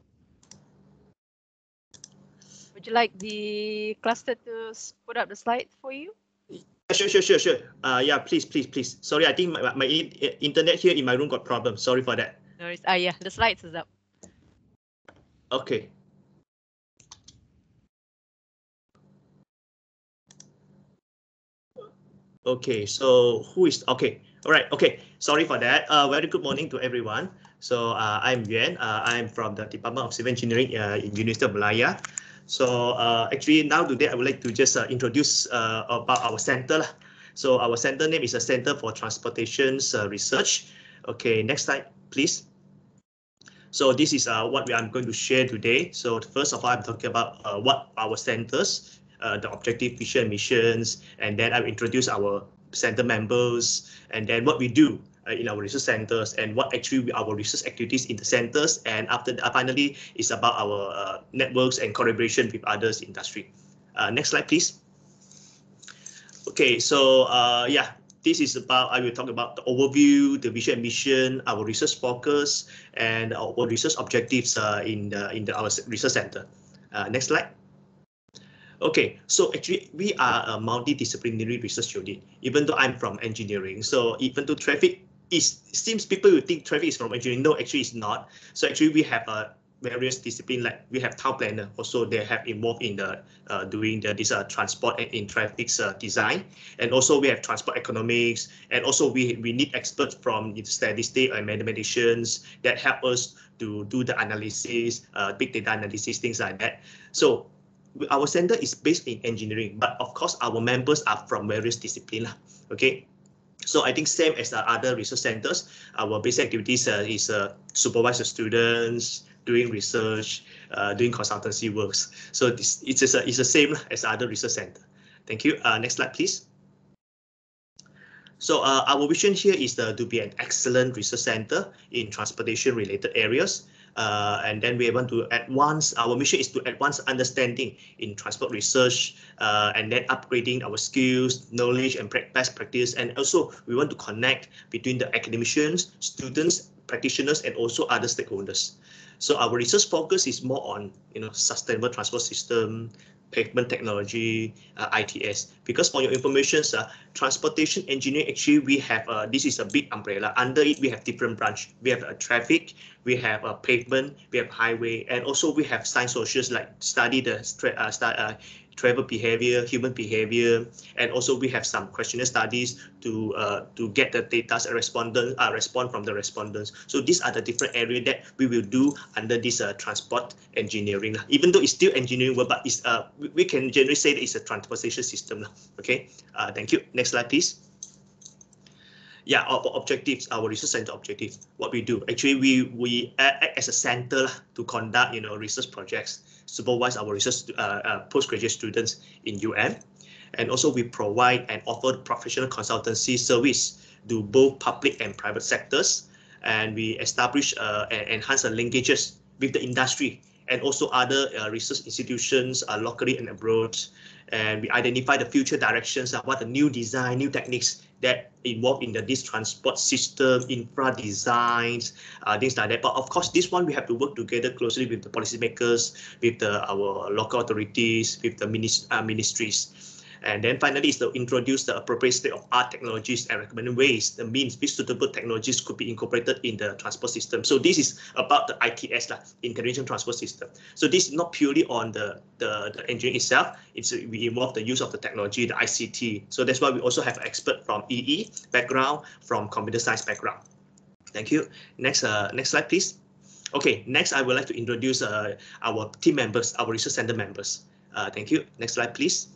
Would you like the cluster to put up the slide for you? Sure, sure, sure, sure. Uh, yeah, please, please, please. Sorry, I think my, my internet here in my room got problem. Sorry for that. No, worries. ah, yeah, the slides is up. Okay. Okay, so who is okay? All right, okay. Sorry for that. Uh, very good morning to everyone. So uh, I'm Yuen. Uh, I'm from the Department of Civil Engineering uh, in University of Malaya. So uh, actually now today I would like to just uh, introduce uh, about our center. So our center name is a Center for Transportation uh, Research. Okay, next slide, please. So this is uh, what we are going to share today. So first of all, I'm talking about uh, what our centers, the objective, vision, missions, and then I'll introduce our center members, and then what we do uh, in our research centers, and what actually our research activities in the centers, and after uh, finally is about our uh, networks and collaboration with others industry. Uh, next slide, please. Okay, so uh, yeah, this is about I will talk about the overview, the vision and mission, our research focus, and our research objectives uh, in the in the our research center. Next slide. Okay, so actually we are a multidisciplinary research unit, even though I'm from engineering. So even though traffic is, seems people will think traffic is from engineering. No, actually it's not. So actually we have a various discipline like we have town planner also they have involved in the uh, doing the this uh, transport and in traffic uh, design and also we have transport economics and also we we need experts from statistics and mathematicians that help us to do the analysis uh, big data analysis things like that so our center is based in engineering but of course our members are from various disciplines okay so I think same as the other research centers, our basic activities uh, is uh, supervise the students, doing research, uh, doing consultancy works. So this it's just it's the same as other research center. Thank you. Uh, next slide, please. So uh, our vision here is the, to be an excellent research center in transportation related areas. Uh, and then we want to advance, our mission is to advance understanding in transport research uh, and then upgrading our skills, knowledge and best practice. And also we want to connect between the academicians, students, practitioners, and also other stakeholders. So our research focus is more on you know sustainable transport system, pavement technology, uh, ITS. Because for your information, uh, transportation engineering, actually we have, uh, this is a big umbrella. Under it, we have different branch. We have a traffic, we have a pavement, we have highway, and also we have science socials like study the uh, start, uh, travel behavior, human behavior, and also we have some questionnaire studies to uh, to get the data respondent uh, respond from the respondents. So these are the different areas that we will do under this uh, transport engineering. Even though it's still engineering work, but it's uh, we can generally say that it's a transportation system. Okay, uh, thank you. Next slide, please. Yeah, our objectives, our research center objectives, what we do. Actually, we we act as a center to conduct, you know, research projects supervise our research uh, uh, postgraduate students in UM. And also we provide and offer professional consultancy service to both public and private sectors. And we establish uh, and enhance the linkages with the industry and also other uh, research institutions uh, locally and abroad. And we identify the future directions, uh, what the new design, new techniques that involved in the this transport system, infra designs, uh, things like that. But of course, this one we have to work together closely with the policymakers, with the, our local authorities, with the minist uh, ministries. And then finally is to introduce the appropriate state of art technologies and recommended ways, the means which suitable technologies could be incorporated in the transport system. So this is about the ITS, like, intelligent transport system. So this is not purely on the, the, the engineering itself, it's we involve the use of the technology, the ICT. So that's why we also have expert from EE background, from computer science background. Thank you. Next, uh, next slide, please. Okay, next I would like to introduce uh, our team members, our research center members. Uh, thank you. Next slide, please.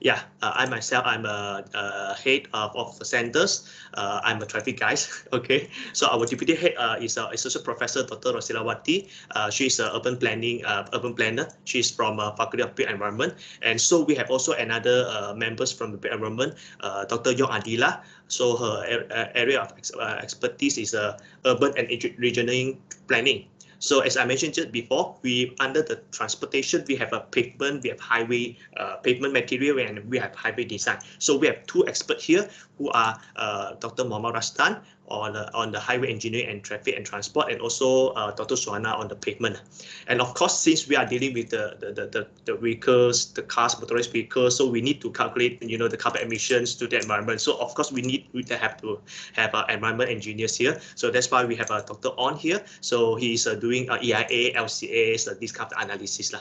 Yeah, uh, I myself, I'm a, a head of, of the centers. Uh, I'm a traffic guy. [LAUGHS] okay, so our deputy head uh, is uh, associate professor Dr. Rosilawati. Uh, she's an urban planning, uh, urban planner. She's from uh, Faculty of Built Environment. And so we have also another uh, members from the Built Environment, Dr. Yong Adila. So her area of expertise is urban and regional planning. So as I mentioned just before, we under the transportation, we have a pavement, we have highway uh, pavement material, and we have highway design. So we have two experts here who are uh, Dr. Muhammad Rastan, on, uh, on the highway engineering and traffic and transport, and also uh, Dr. Suana on the pavement. And of course, since we are dealing with the, the, the, the, vehicles, the cars, motorized vehicles, so we need to calculate, you know, the carbon emissions to the environment. So of course, we need we have to have uh, environment engineers here. So that's why we have a Dr. On here. So he's uh, doing uh, EIA, LCA, so this kind of analysis.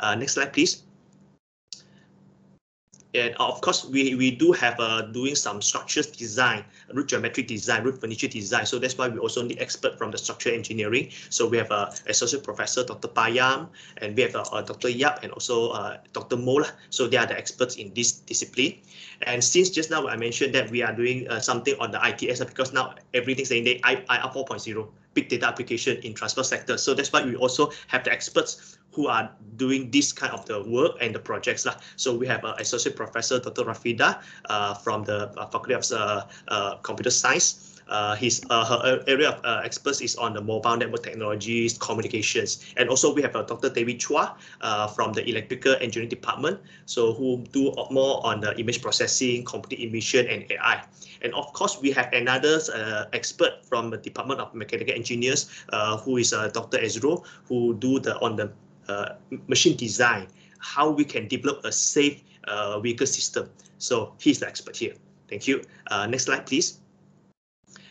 Uh, next slide, please. And of course, we, we do have uh, doing some structures design, root geometric design, root furniture design. So that's why we also need expert from the structural engineering. So we have a uh, associate professor, Dr. Payam, and we have uh, uh Dr. Yap and also uh, Dr. Mola. So they are the experts in this discipline. And since just now I mentioned that we are doing uh, something on the ITS because now everything's saying that IR 4.0 big data application in transport sector. So that's why we also have the experts who are doing this kind of the work and the projects. Lah. So we have uh, Associate Professor Dr. Rafida uh, from the uh, Faculty of uh, uh, Computer Science. Uh, his uh, her area of uh, expertise is on the mobile network technologies, communications, and also we have uh, Dr. David Chua from the electrical engineering department, so who do more on the image processing, computer emission, and AI. And of course, we have another expert from the Department of Mechanical Engineers, who is Dr. Ezro, who do the on the machine design, how we can develop a safe uh, vehicle system. So he's the expert here. Thank you. Uh, next slide, please.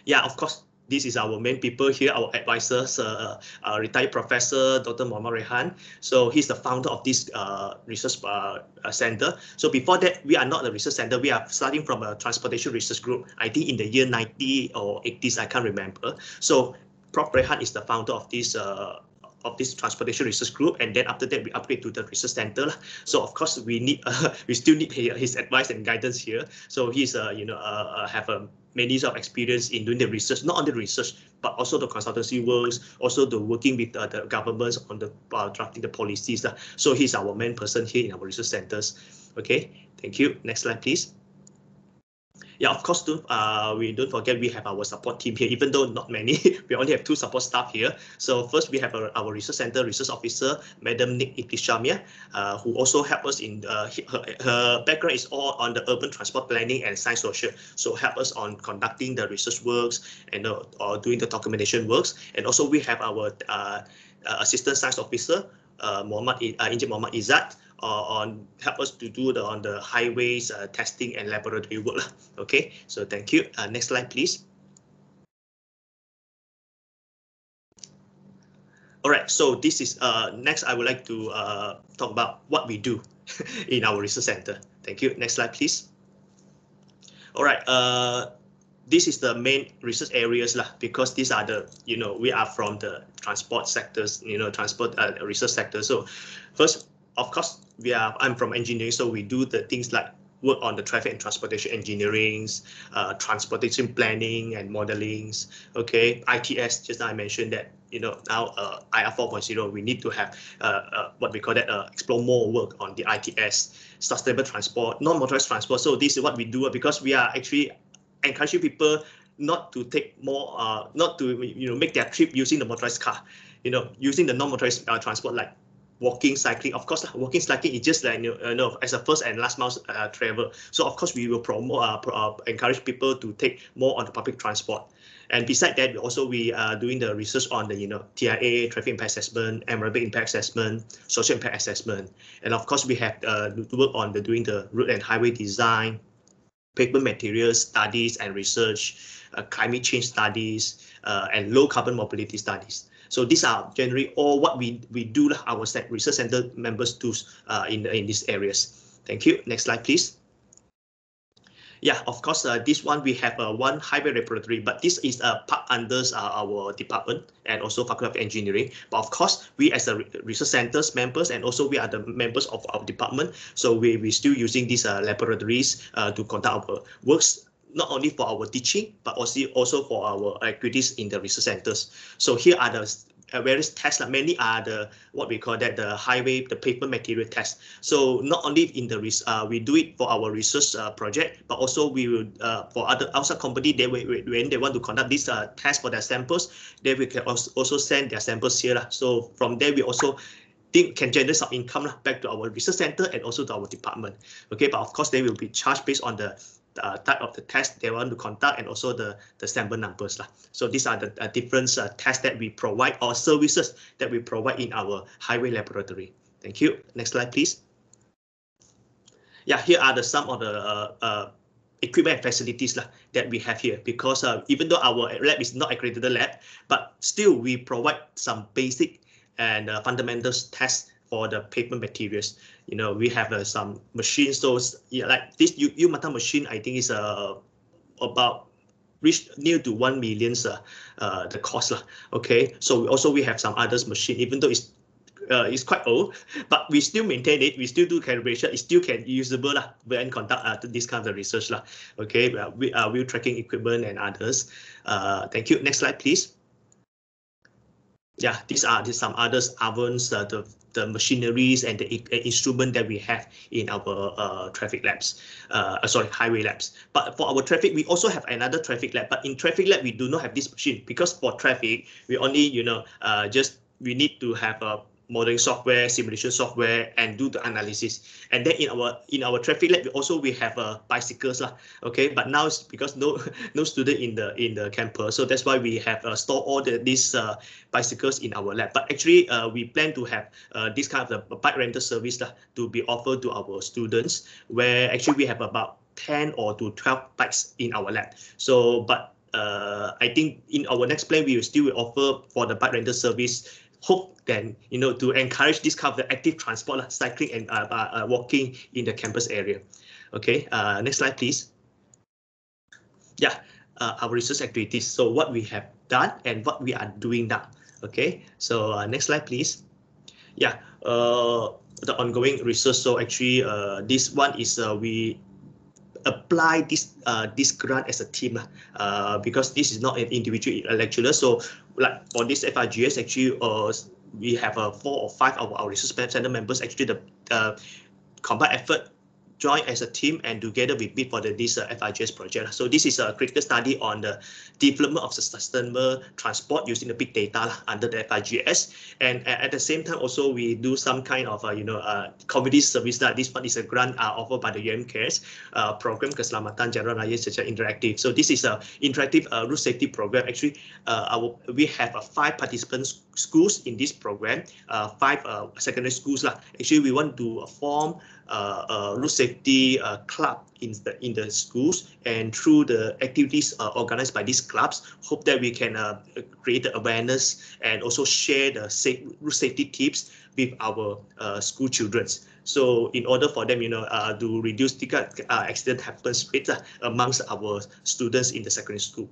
Yeah, of course, this is our main people here, our advisors, uh, uh, retired professor, Dr. Muhammad Rehan. So he's the founder of this uh, research uh, uh, center. So before that, we are not a research center. We are starting from a transportation research group. I think in the year 90 or 80s, I can't remember. So Prof. Rehan is the founder of this uh, of this transportation research group and then after that we upgrade to the research center so of course we need uh, [LAUGHS] we still need his advice and guidance here. So he's uh, you know uh, have a many years of experience in doing the research not only research but also the consultancy works also the working with uh, the governments on the uh, drafting the policies so he's our main person here in our research centers. Okay thank you. Next slide please yeah, of course, don't, uh, we don't forget we have our support team here, even though not many, [LAUGHS] we only have two support staff here. So first we have our, our research center research officer, Madam Nick Itishamia, uh, who also help us in, uh, her, her background is all on the urban transport planning and science social. So help us on conducting the research works and uh, or doing the documentation works. And also we have our uh, uh assistant science officer, uh, Muhammad, uh, Engineer Muhammad Izzat, on help us to do the on the highways uh, testing and laboratory work. [LAUGHS] Okay, so thank you. Uh, next slide, please. All right, so this is uh, next. I would like to uh, talk about what we do [LAUGHS] in our research center. Thank you. Next slide, please. All right. Uh, this is the main research areas lah, because these are the you know we are from the transport sectors you know transport uh, research sector so first of course, we are. I'm from engineering, so we do the things like work on the traffic and transportation engineering, uh, transportation planning and modeling. Okay, ITS. Just now I mentioned that you know now uh, IR 4.0 we need to have uh, uh, what we call that uh, explore more work on the ITS, sustainable transport, non-motorized transport. So this is what we do because we are actually encouraging people not to take more, uh, not to you know make their trip using the motorized car, you know using the non-motorized uh, transport like walking, cycling. Of course, walking, cycling is just like you know, as a first and last mile uh, travel. So of course, we will promote, uh, uh, encourage people to take more on the public transport. And beside that, also we are doing the research on the you know TIA, traffic impact assessment, environmental impact assessment, social impact assessment, and of course we have uh, work on the doing the route and highway design, pavement materials studies and research, uh, climate change studies, uh, and low carbon mobility studies. So these are generally all what we, we do, our research center members do uh, in, in these areas. Thank you. Next slide, please. Yeah, of course, uh, this one we have uh, one highway laboratory, but this is a uh, part under uh, our department and also Faculty of Engineering. But of course, we as the research centers members and also we are the members of our department. So we we still using these uh, laboratories uh, to conduct our works not only for our teaching, but also also for our activities in the research centers. So here are the uh, various tests, like many are the what we call that the highway, the pavement material test. So not only in the uh, we do it for our research uh, project, but also we will uh, for other outside company. They will, when they want to conduct this uh, test for their samples, they will can also send their samples here. So from there we also think can generate some income back to our research center and also to our department. Okay, but of course they will be charged based on the uh, type of the test they want to conduct and also the, the sample numbers. Lah. So these are the uh, different uh, tests that we provide or services that we provide in our highway laboratory. Thank you. Next slide, please. Yeah, here are the some of the uh, uh, equipment and facilities lah, that we have here because uh, even though our lab is not accredited lab, but still we provide some basic and fundamentals tests for the pavement materials. You know, we have uh, some machines. So yeah, like this U UMATTA machine, I think is uh, about reach near to one million uh, uh, the cost lah. Okay, so also we have some others machine, even though it's uh, it's quite old, [LAUGHS] but we still maintain it. We still do calibration. It still can usable lah when conduct uh, this kind of research lah. Okay, uh, we uh, wheel tracking equipment and others. Uh, thank you. Next slide, please. Yeah, these are these some others ovens, uh, the the machineries and the instrument that we have in our uh, traffic labs, uh, uh, sorry, highway labs. But for our traffic, we also have another traffic lab. But in traffic lab, we do not have this machine because for traffic, we only, you know, uh, just we need to have a modeling software, simulation software, and do the analysis. And then in our in our traffic lab, we also we have uh, bicycles lah. Okay, but now it's because no [LAUGHS] no student in the in the campus, so that's why we have uh, store all the these uh, bicycles in our lab. But actually, uh, we plan to have uh, this kind of the bike rental service lah to be offered to our students, where actually we have about 10 or to 12 bikes in our lab. So, but uh, I think in our next plan, we will still offer for the bike rental service hope then you know to encourage this kind of active transport like cycling and uh, uh, walking in the campus area. Okay uh, next slide please. Yeah uh, our research activities. So what we have done and what we are doing now. Okay so uh, next slide please. Yeah uh, the ongoing research. So actually this one is we apply this uh, this grant as a team uh, because this is not an individual lecturer. So like for this FRGS, actually, uh, we have uh, four or five of our research center members. Actually, the uh, combined effort join as a team and together we bid for the, this uh, FRGS project. So this is a critical study on the development of sustainable transport using the big data under the FRGS. And at the same time, also we do some kind of, uh, you know, uh, community service. That this one is a grant uh, offered by the UM Cares uh, program Keselamatan Jalan Raya secara interactive. So this is a interactive uh, route safety program. Actually, uh, our, we have uh, five participants schools in this program, uh, five uh, secondary schools. Lah. Actually, we want to form uh, uh, road safety uh, club in the in the schools and through the activities uh, organized by these clubs hope that we can uh, create the awareness and also share the safe road safety tips with our uh, school children so in order for them you know uh, to reduce the uh, accident happens rate uh, amongst our students in the secondary school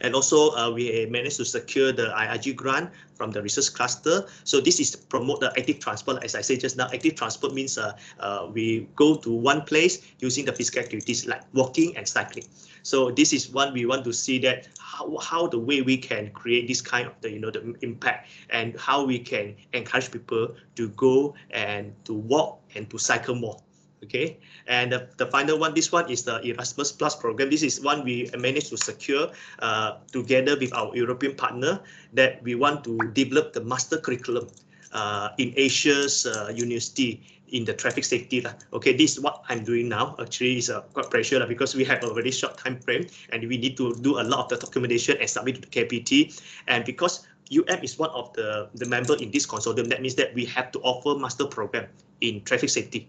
and also uh, we managed to secure the IRG grant from the research cluster. So this is to promote the active transport. As I said just now, active transport means uh, uh, we go to one place using the physical activities like walking and cycling. So this is one we want to see that how, how the way we can create this kind of the you know the impact and how we can encourage people to go and to walk and to cycle more okay and the, the final one this one is the erasmus plus program this is one we managed to secure uh, together with our european partner that we want to develop the master curriculum uh, in asia's uh, university in the traffic safety lah. okay this is what i'm doing now actually is uh, quite pressure lah, because we have a very short time frame and we need to do a lot of the documentation and submit to the kpt and because UM is one of the, the member in this consortium. That means that we have to offer master program in traffic safety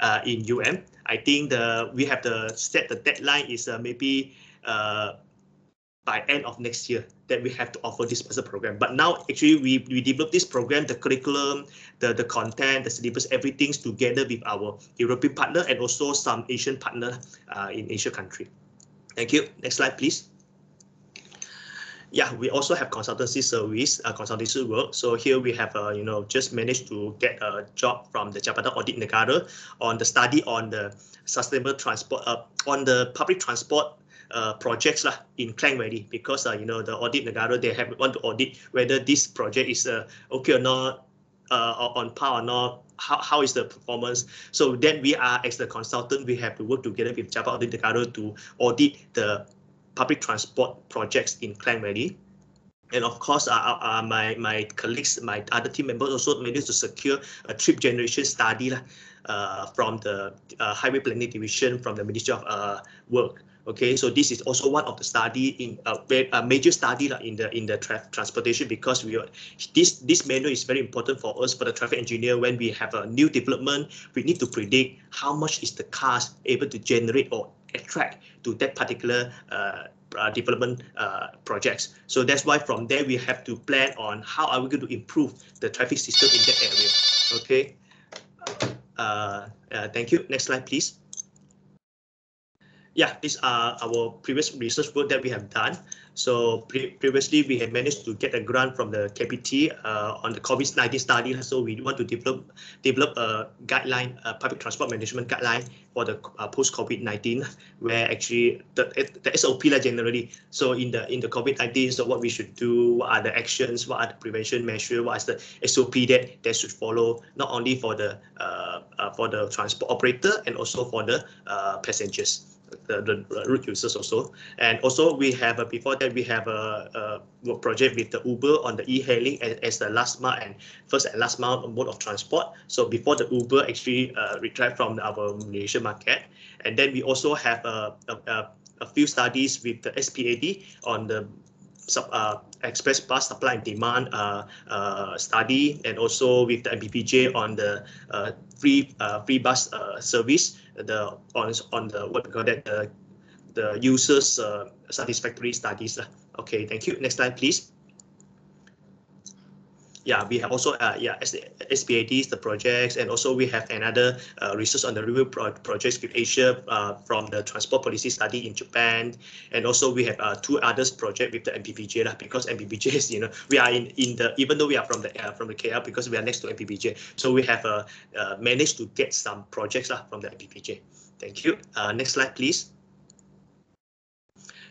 uh, in UM. I think the we have the set the deadline is uh, maybe uh, by end of next year that we have to offer this master program. But now actually we, we develop this program, the curriculum, the, the content, the syllabus, everything's together with our European partner and also some Asian partner uh, in Asia country. Thank you. Next slide, please yeah, we also have consultancy service, uh, consultancy work. So here we have, uh, you know, just managed to get a job from the Jabatan Audit Negara on the study on the sustainable transport, uh, on the public transport uh, projects lah in Klang Valley because uh, you know the audit negara they have want to audit whether this project is uh, okay or not uh, on par or not how, how is the performance so then we are as the consultant we have to work together with Jabatan Audit Negara to audit the public transport projects in Klang Valley. And of course, uh, uh, uh, my, my colleagues, my other team members also managed to secure a trip generation study uh, from the uh, Highway Planning Division from the Ministry of uh, Work. Okay, so this is also one of the study in uh, a major study in the in the tra transportation because we are, this this manual is very important for us for the traffic engineer when we have a new development we need to predict how much is the cars able to generate or attract to that particular uh, uh, development uh, projects. So that's why from there we have to plan on how are we going to improve the traffic system in that area. Okay. Uh, uh, thank you. Next slide, please. Yeah, these are our previous research work that we have done. So pre previously we had managed to get a grant from the KPT uh, on the COVID-19 study. So we want to develop develop a guideline, a public transport management guideline for the uh, post-COVID-19, where actually the, the SOP lah generally. So in the in the COVID-19, so what we should do, what are the actions, what are the prevention measures, what is the SOP that that should follow, not only for the uh, uh, for the transport operator and also for the uh, passengers. The, the road users also. And also we have a, before that we have a, a project with the Uber on the e-hailing as, as the last mile and first and last mile mode of transport. So before the Uber actually uh, retired from our Malaysian market. And then we also have a, a, a few studies with the SPAD on the sub, uh, express bus supply and demand uh, uh, study and also with the MPPJ on the uh, free uh, free bus uh, service the on on the what we call that the the users uh, satisfactory studies. Okay, thank you. Next slide, please yeah, we have also uh, yeah SPADs, the projects, and also we have another uh, research on the review pro projects with Asia uh, from the transport policy study in Japan, and also we have uh, two others project with the MPPJ lah, because MPPJ [LAUGHS] is you know we are in in the even though we are from the uh, from the KL because we are next to MPPJ, so we have uh, uh, managed to get some projects lah from the MPPJ. Thank you. Uh, next slide, please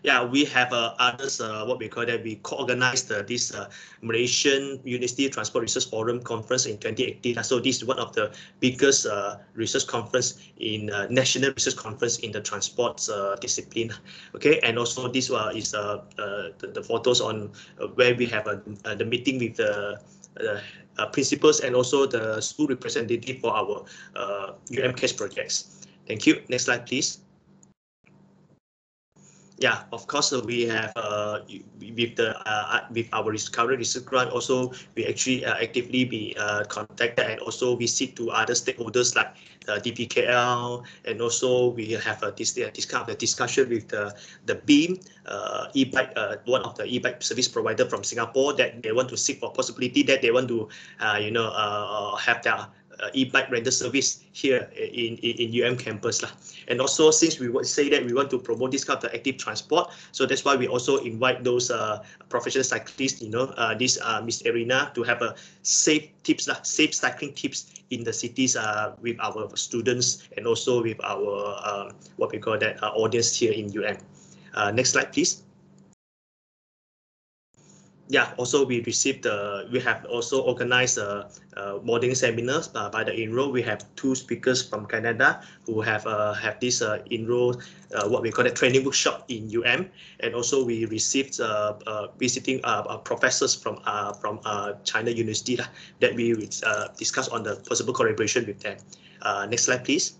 yeah, we have uh, others, uh, what we call that, we co-organized uh, this uh, Malaysian University Transport Research Forum conference in 2018. So this is one of the biggest uh, research conference in uh, national research conference in the transport discipline. Okay, and also this uh, is the, the photos on where we have the meeting with the principals and also the school representative for our uh, UM CASH projects. Thank you. Next slide, please yeah, of course, uh, we have uh, with the uh, with our current research grant also we actually uh, actively be uh, contacted and also we seek to other stakeholders like the DBKL and also we have a this kind the discussion with the the Beam uh, e-bike uh, one of the e-bike service provider from Singapore that they want to seek for possibility that they want to uh, you know uh, have their uh, e-bike rental service here in, in, in UM campus. Lah. And also since we would say that we want to promote this kind of active transport, so that's why we also invite those uh, professional cyclists, you know, uh, this uh, Miss Arena to have a safe tips, lah, safe cycling tips in the cities uh, with our students and also with our uh, what we call that uh, audience here in UM. Next slide, please yeah, also we received the, we have also organized a, a modeling seminars uh, by the INRO. We have two speakers from Canada who have uh, have this uh, INRO, uh, what we call a training workshop in UM. And also we received uh, uh, visiting uh, uh, professors from uh, from uh, China University uh, that we uh, discuss on the possible collaboration with them. Uh, next slide, please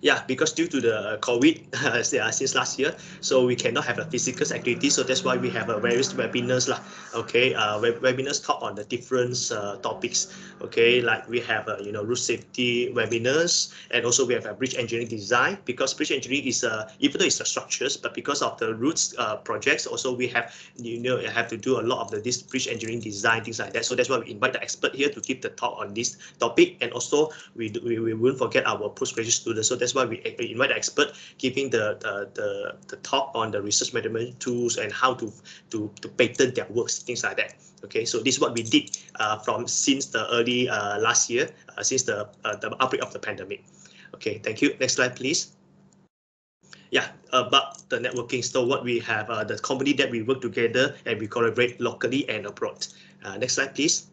yeah, because due to the COVID [LAUGHS] uh, since last year, so we cannot have a physical activity. So that's why we have a various webinars lah. Okay, uh, web webinars talk on the different uh, topics. Okay, like we have a you know route safety webinars, and also we have a bridge engineering design because bridge engineering is uh, even though it's the structures, but because of the routes uh, projects, also we have you know have to do a lot of the this bridge engineering design things like that. So that's why we invite the expert here to give the talk on this topic, and also we we, we won't forget our postgraduate students. So that's that's why we, we invite expert giving the, the, the, the talk on the research management tools and how to, to, to patent their works, things like that. Okay, so this is what we did uh, from since the early uh, last year, uh, since the, uh, the outbreak of the pandemic. Okay, thank you. Next slide, please. Yeah, about the networking. So what we have, uh, the company that we work together and we collaborate locally and abroad. Uh, next slide, please.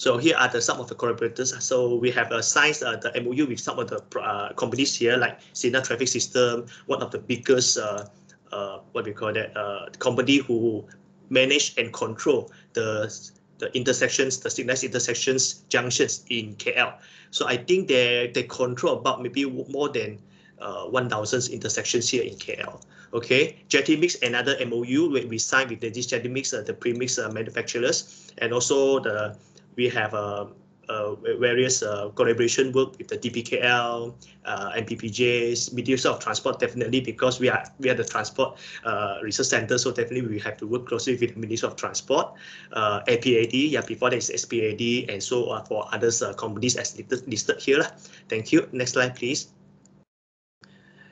So here are the some of the collaborators. So we have uh, signed uh, the MOU with some of the uh, companies here, like Sena Traffic System, one of the biggest, uh, uh, what we call that, uh, company who manage and control the the intersections, the signal intersections, junctions in KL. So I think they they control about maybe more than uh, 1,000 intersections here in KL. Okay, Jetimix, another MOU we we signed with the, this Jetimix, uh, the premix uh, manufacturers, and also the we have uh, uh, various uh, collaboration work with the DBKL, uh, MPPJs, Ministry of Transport definitely because we are we are the transport uh, research center, so definitely we have to work closely with the Ministry of Transport, uh, APAD, yeah, before that is SPAD, and so uh, for others uh, companies as listed, listed here. Thank you. Next slide, please.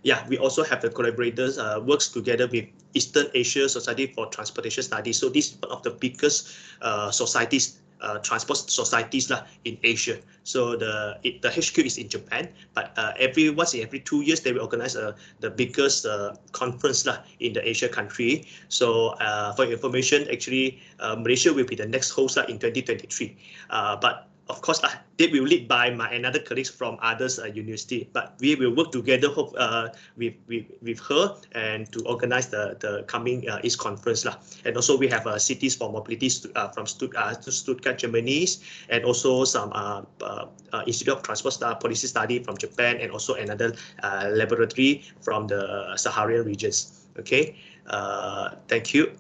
Yeah, we also have the collaborators uh, works together with Eastern Asia Society for Transportation Studies. So this is one of the biggest societies uh, transport societies lah in Asia. So the it, the HQ is in Japan, but uh, every once in every two years they will organize uh, the biggest uh, conference lah in the Asia country. So uh, for information, actually uh, Malaysia will be the next host lah in 2023. Uh, but of course, uh, they will lead by my another colleagues from others uh, university, but we will work together hope, uh, with, with, with her and to organize the, the coming uh, East Conference. Lah. And also we have uh, cities for mobility uh, from Stutt uh, Stuttgart, Germany, and also some uh, uh, uh, Institute of Transport Policy Study from Japan, and also another uh, laboratory from the Saharan regions. Okay, uh, thank you.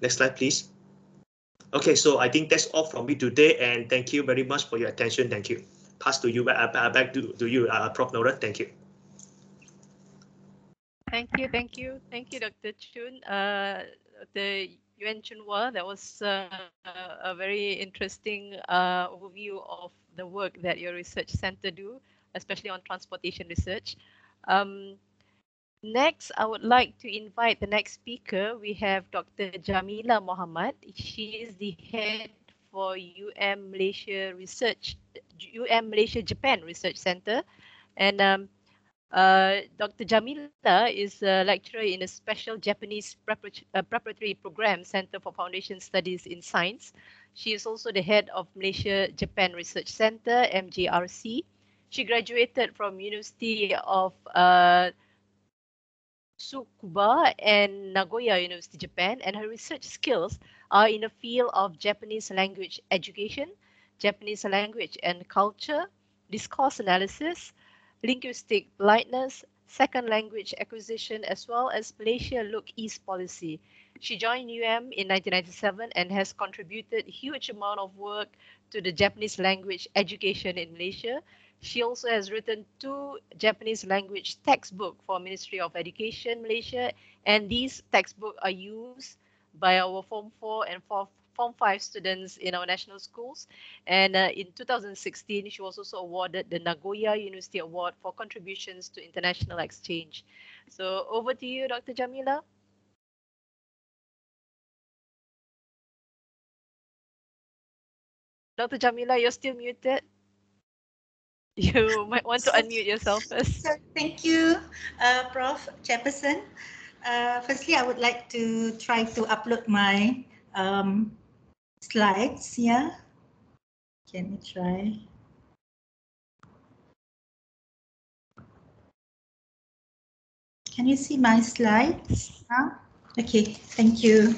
Next slide, please. Okay, so I think that's all from me today, and thank you very much for your attention. Thank you. Pass to you, uh, back to, to you, uh, Prof. Nora. Thank you. Thank you, thank you, thank you, Dr. Choon. Uh, the Yuen Choon Wah, that was uh, a very interesting uh, overview of the work that your research center do, especially on transportation research. Um, Next, I would like to invite the next speaker. We have Dr. Jamila Muhammad. She is the head for UM Malaysia Research, UM Malaysia Japan Research Center. And um, uh, Dr. Jamila is a lecturer in a special Japanese uh, preparatory program Center for Foundation Studies in Science. She is also the head of Malaysia Japan Research Center, MJRC. She graduated from University of uh, Tsukuba and Nagoya University, Japan, and her research skills are in the field of Japanese language education, Japanese language and culture, discourse analysis, linguistic politeness, second language acquisition, as well as Malaysia Look East policy. She joined UM in 1997 and has contributed huge amount of work to the Japanese language education in Malaysia, she also has written two Japanese language textbook for Ministry of Education Malaysia, and these textbooks are used by our Form 4 and Form 5 students in our national schools. And uh, in 2016, she was also awarded the Nagoya University Award for contributions to international exchange. So over to you, Dr. Jamila. Dr. Jamila, you're still muted. You might want to unmute yourself first. So, thank you, uh, Prof. Jefferson. Uh, firstly, I would like to try to upload my um, slides. Yeah. Can we try? Can you see my slides? Huh? Okay, thank you.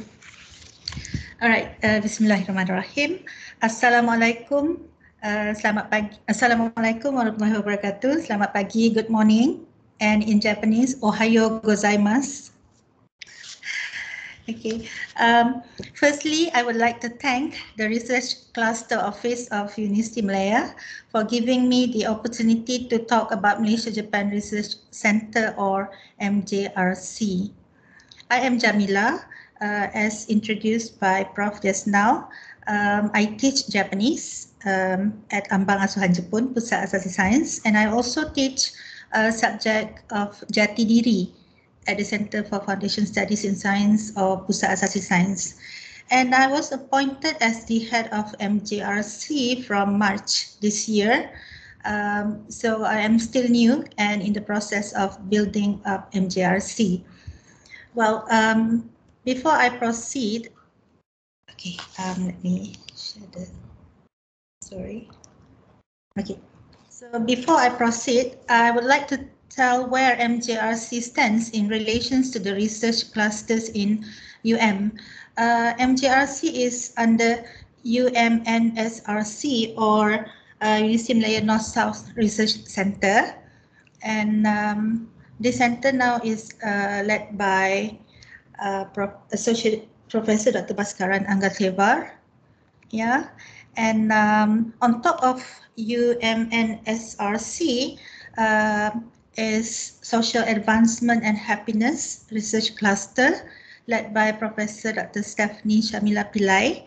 All right, uh, Bismillahirrahmanirrahim. Assalamualaikum Uh, selamat pagi. Assalamualaikum warahmatullahi wabarakatuh. Selamat pagi, good morning. And in Japanese, ohayo gozaimasu. Okay. Um, firstly, I would like to thank the Research Cluster Office of University Malaya for giving me the opportunity to talk about Malaysia-Japan Research Center or MJRC. I am Jamila, uh, as introduced by Prof just now. Um, I teach Japanese um, at Ambang Asuhan Jepun, Pusat Asasi Sains, and I also teach a subject of Jati Diri at the Center for Foundation Studies in Science or Pusat Asasi Sains. And I was appointed as the head of MJRC from March this year. Um, so I am still new and in the process of building up MJRC. Well, um, before I proceed, okay, um, let me share the sorry. Okay, so before I proceed, I would like to tell where MJRC stands in relation to the research clusters in UM. Uh, MJRC is under UMNSRC or uh, University Malaya North South Research Center. And um, this center now is uh, led by uh, Associate Professor Dr. Baskaran Anggathevar. Yeah, and um, on top of UMNSRC uh, is Social Advancement and Happiness Research Cluster led by Professor Dr. Stephanie Shamila Pillai.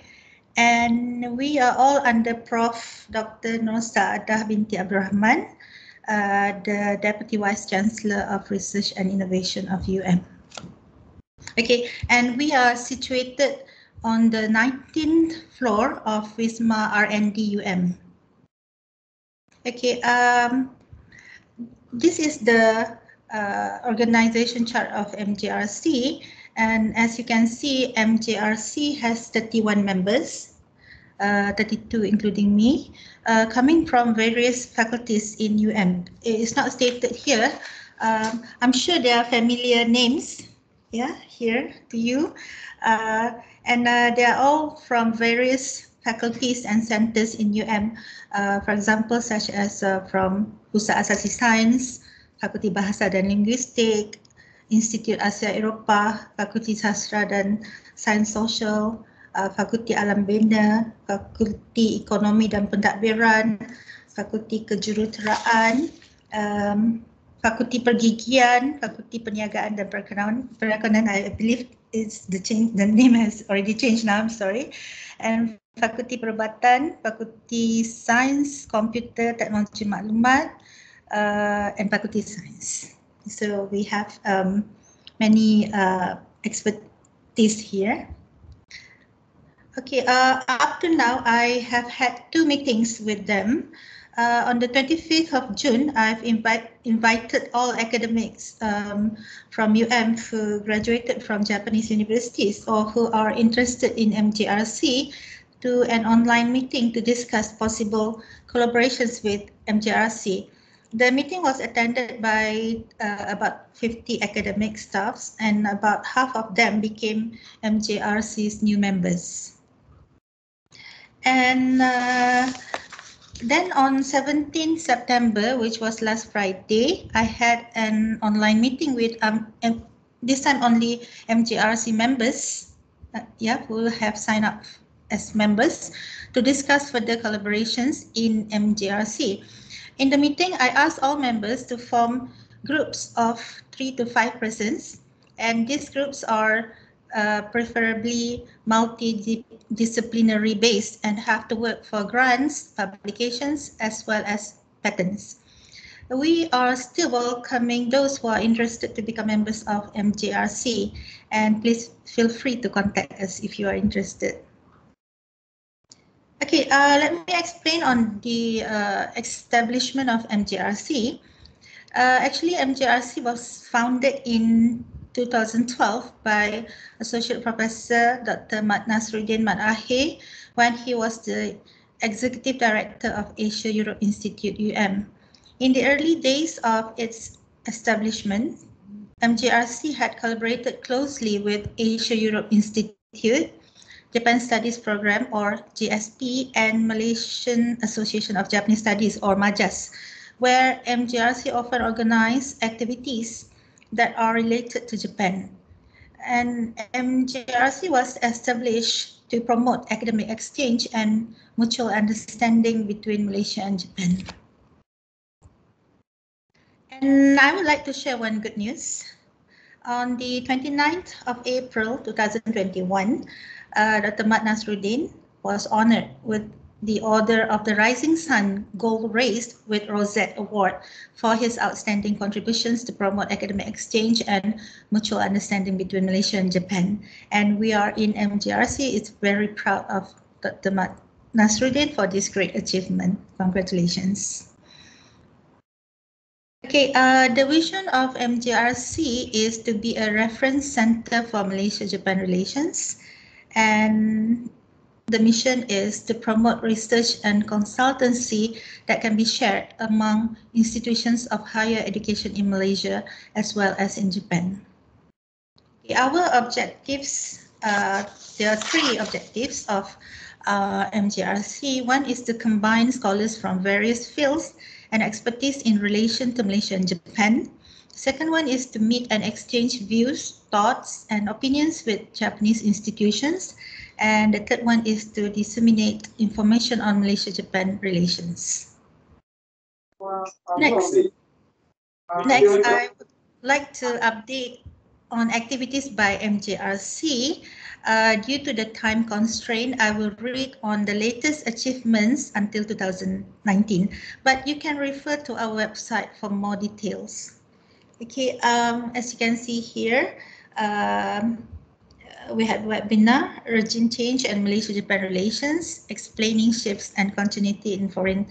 And we are all under Prof. Dr. Nur Saadah binti Abdurrahman, uh, the Deputy Vice Chancellor of Research and Innovation of UM. Okay, and we are situated on the 19th floor of Wisma RNDUM. Okay, um, this is the uh, organization chart of MJRC. And as you can see, MJRC has 31 members. uh, 32 including me, uh, coming from various faculties in UM. It's not stated here. Um, I'm sure there are familiar names, yeah, here to you. Uh, and uh, they are all from various faculties and centers in UM. Uh, for example, such as uh, from Pusat Asasi Sains, Fakulti Bahasa dan Linguistik, Institut Asia Eropah, Fakulti Sastra dan Sains Sosial, uh, Fakulti Alam Bina, Fakulti Ekonomi dan Pentadbiran, Fakulti Kejuruteraan, um, Fakulti Pergigian, Fakulti Perniagaan dan Perakananan. Perakananan, I believe is the change. The name has already changed now. I'm sorry. And Fakulti Perubatan, Fakulti Sains, Komputer, Teknologi Maklumat, uh, and Fakulti Sains. So we have um, many uh, expertise here. Okay, uh, up to now, I have had two meetings with them. Uh, on the 25th of June, I've invite, invited all academics um, from UM who graduated from Japanese universities or who are interested in MJRC to an online meeting to discuss possible collaborations with MJRC. The meeting was attended by uh, about 50 academic staffs and about half of them became MJRC's new members. And uh, then on 17 September, which was last Friday, I had an online meeting with um, this time only MJRC members, uh, yeah, who have signed up as members to discuss further collaborations in MJRC. In the meeting, I asked all members to form groups of three to five persons, and these groups are uh, preferably multidisciplinary based and have to work for grants, publications, as well as patents. We are still welcoming those who are interested to become members of MJRC, and please feel free to contact us if you are interested. Okay, uh, let me explain on the uh, establishment of MJRC. Uh, actually, MJRC was founded in 2012 by Associate Professor Dr. Mat Nasruddin Mat Akhir when he was the Executive Director of Asia Europe Institute UM. In the early days of its establishment, MJRC had collaborated closely with Asia Europe Institute, Japan Studies Program or JSP and Malaysian Association of Japanese Studies or MAJAS, where MJRC often organized activities that are related to Japan. And MJRC was established to promote academic exchange and mutual understanding between Malaysia and Japan. And I would like to share one good news. On the 29th of April 2021, uh, Dr. Mat Nasruddin was honored with the Order of the Rising Sun Gold Rays with Rosette Award for his outstanding contributions to promote academic exchange and mutual understanding between Malaysia and Japan. And we are in MJRC, it's very proud of Dr. Nasruddin for this great achievement. Congratulations. Okay, uh, the vision of MJRC is to be a reference center for Malaysia-Japan relations and the mission is to promote research and consultancy that can be shared among institutions of higher education in Malaysia as well as in Japan. Our objectives, uh, there are three objectives of uh, MJRC. One is to combine scholars from various fields and expertise in relation to Malaysia and Japan. Second one is to meet and exchange views, thoughts, and opinions with Japanese institutions. And the third one is to disseminate information on Malaysia-Japan relations. Next, next, I would like to update on activities by MJRC. Uh, due to the time constraint, I will read on the latest achievements until 2019, but you can refer to our website for more details. Okay, um, as you can see here, um, we had webinar, Urging Change and Malaysia-Japan Relations, Explaining Shifts and Continuity in Foreign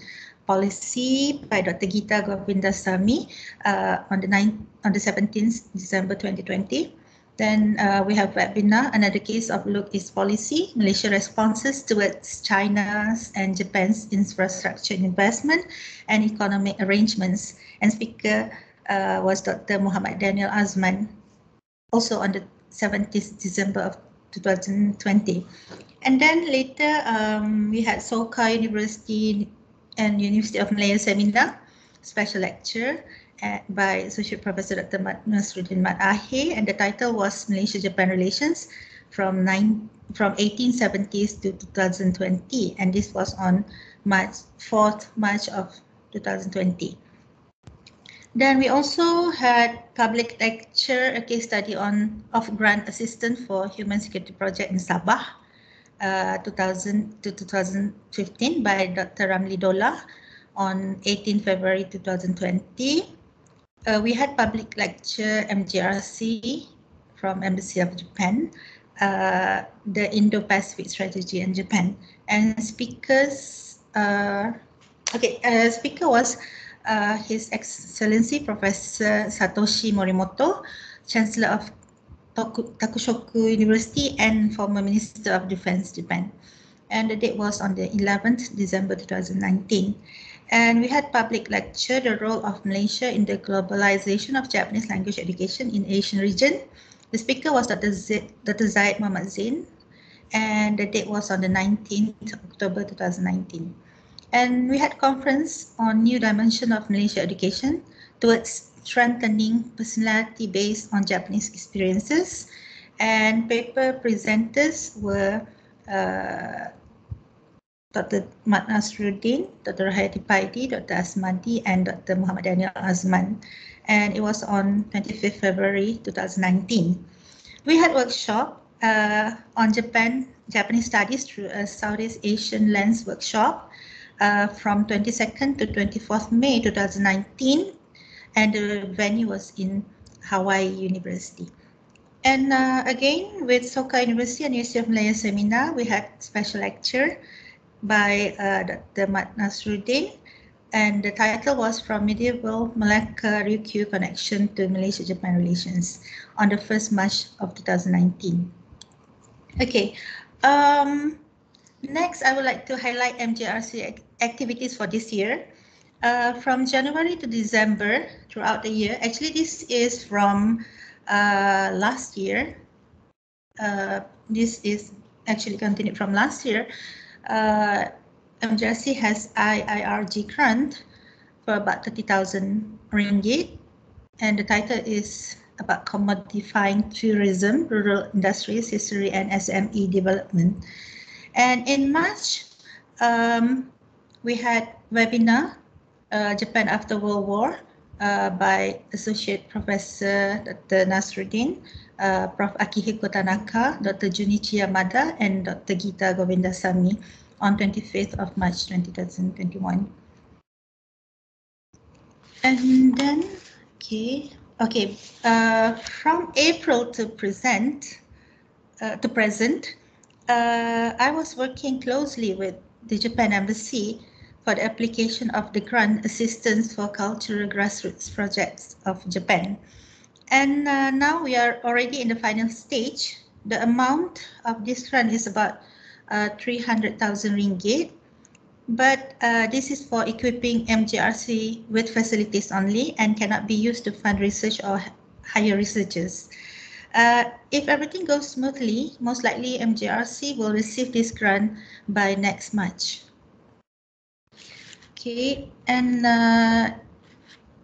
Policy by Dr. Geetha Govindasamy uh, on the 9th, on the 17th December 2020. Then uh, we have webinar, another case of Look East policy, Malaysia responses towards China's and Japan's infrastructure investment and economic arrangements. And speaker uh, was Dr. Muhammad Daniel Azman, also on the 17th December of 2020. And then later um, we had Soka University and University of Malaya seminar, special lecture at, by Associate Professor Dr. Nasruddin Mat Akhir, and the title was Malaysia-Japan Relations from nine from 1870s to 2020, and this was on March 4th March of 2020. Then we also had public lecture, a case study on of grant assistance for human security project in Sabah, uh, 2000 to 2015 by Dr. Ramli Dollah on 18 February 2020 uh, we had public lecture MJRC from Embassy of Japan, uh, the Indo-Pacific strategy in Japan, and speakers. Uh, okay, uh, speaker was uh, His Excellency Professor Satoshi Morimoto, Chancellor of Takushoku University and former Minister of Defense Japan. And the date was on the 11th December 2019. And we had public lecture, the role of Malaysia in the globalization of Japanese language education in Asian region. The speaker was Dr. Z Dr. Zaid Muhammad Zain, and the date was on the 19th October 2019. And we had conference on new dimension of Malaysia education towards strengthening personality based on Japanese experiences. And paper presenters were uh, Dr. Mat Nasruddin, Dr. Hayati Paidi, Dr. Asmadi, and Dr. Muhammad Daniel Azman. And it was on 25th February 2019. We had workshop uh, on Japan, Japanese studies through a Southeast Asian lens workshop uh, from 22nd to 24th May 2019. And the venue was in Hawaii University. And uh, again, with Soka University and University of Malaya seminar, we had special lecture by uh, Dr. Mat Nasruddin and the title was From Medieval Malacca Ryukyu Connection to Malaysia-Japan Relations on the 1st March of 2019. Okay, um, next I would like to highlight MJRC activities for this year. Uh, from January to December throughout the year, actually this is from uh, last year. Uh, this is actually continued from last year uh, has IIRG grant for about 30,000 ringgit. And the title is about commodifying tourism, rural industries, history, and SME development. And in March, um, we had webinar, uh, Japan After World War, uh, by Associate Professor Dr. Nasruddin, uh, Prof. Akihiko Tanaka, Dr. Junichi Yamada, and Dr. Geetha Govindasamy on 25th of March 2021. And then, okay, okay, uh, from April to present, uh, to present, uh, I was working closely with the Japan Embassy for the application of the grant assistance for cultural grassroots projects of Japan. And uh, now we are already in the final stage. The amount of this grant is about uh, 300,000 ringgit. But uh, this is for equipping MJRC with facilities only and cannot be used to fund research or hire researchers. Uh, if everything goes smoothly, most likely MJRC will receive this grant by next March. Okay, and uh,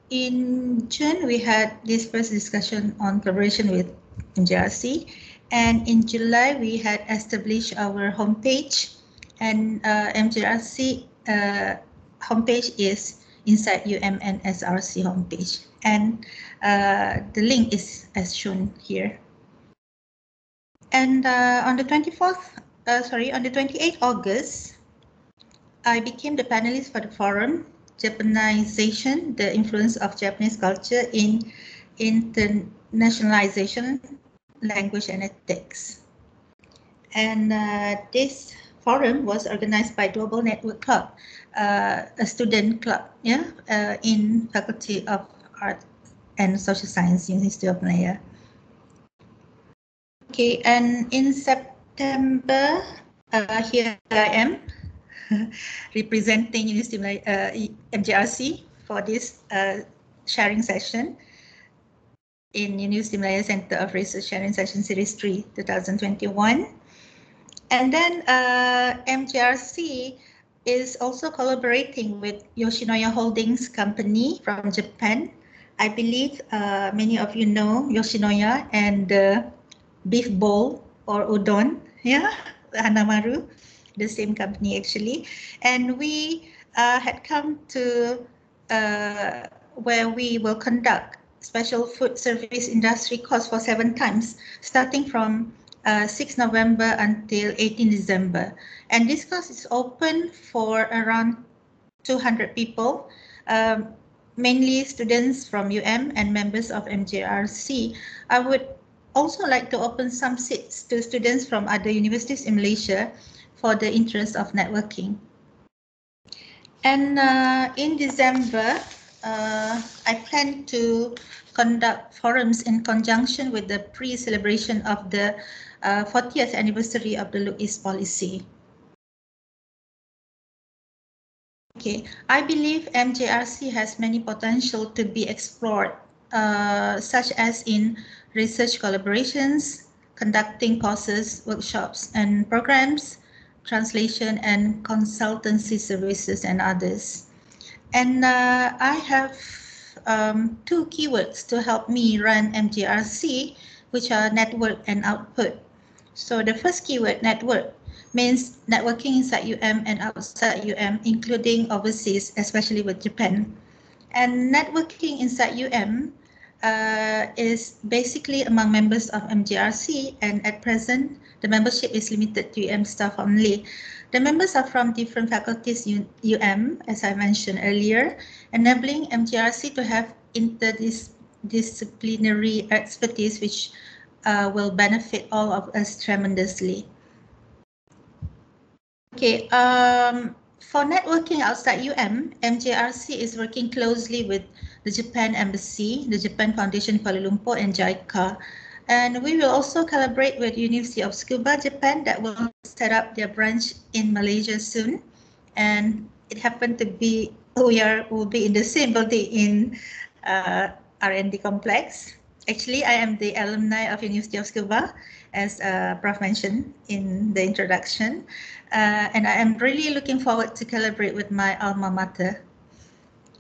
in June, we had this first discussion on collaboration with MJRC. And in July, we had established our homepage and uh, MJRC uh, homepage is inside UMNSRC homepage. And uh, the link is as shown here. And uh, on the 24th, uh, sorry, on the 28th August, I became the panelist for the forum Japanization, the influence of Japanese culture in internationalization, language and ethics. And uh, this forum was organized by Global Network Club, uh, a student club yeah, uh, in Faculty of Art and Social Science, University of Malaya. Okay, and in September, uh, here I am [LAUGHS] representing University uh, MJRC for this uh, sharing session in University Malaya Center of Research Sharing Session Series 3 2021. And then uh, MJRC is also collaborating with Yoshinoya Holdings Company from Japan. I believe uh, many of you know Yoshinoya and uh, Beef Bowl or Udon, yeah, Hanamaru, the same company actually. And we uh, had come to uh, where we will conduct special food service industry course for seven times, starting from uh, 6 November until 18 December. And this course is open for around 200 people, um, mainly students from UM and members of MJRC. I would also like to open some seats to students from other universities in Malaysia for the interest of networking. And uh, in December, uh, I plan to conduct forums in conjunction with the pre-celebration of the uh, 40th anniversary of the Look East policy. Okay, I believe MJRC has many potential to be explored, uh, such as in research collaborations, conducting courses, workshops, and programs, translation and consultancy services, and others. And uh, I have um, two keywords to help me run MJRC, which are network and output. So the first keyword, network, means networking inside UM and outside UM, including overseas, especially with Japan. And networking inside UM uh, is basically among members of MJRC, and at present, the membership is limited to UM staff only. The members are from different faculties UM, as I mentioned earlier, enabling MJRC to have interdisciplinary expertise, which uh, will benefit all of us tremendously. Okay, um, for networking outside UM, MJRC is working closely with the Japan Embassy, the Japan Foundation Kuala Lumpur, and JICA and we will also collaborate with University of Tsukuba, Japan, that will set up their branch in Malaysia soon. And it happened to be we are will be in the same building in uh, R&D complex. Actually, I am the alumni of University of Tsukuba, as uh, Prof mentioned in the introduction, uh, and I am really looking forward to collaborate with my alma mater.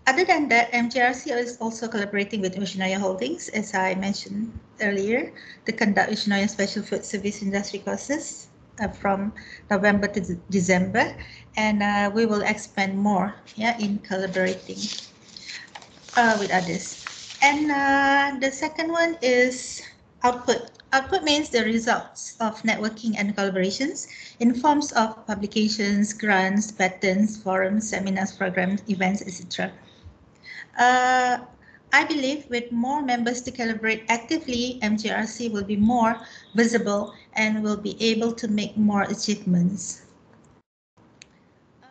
Other than that, MJRC is also collaborating with Yoshinoya Holdings, as I mentioned earlier, to conduct Yoshinoya Special Food Service Industry courses uh, from November to December, and uh, we will expand more yeah, in collaborating uh, with others. And uh, the second one is output. Output means the results of networking and collaborations in forms of publications, grants, patents, forums, seminars, programs, events, etc. Uh, I believe with more members to collaborate actively, MJRC will be more visible and will be able to make more achievements.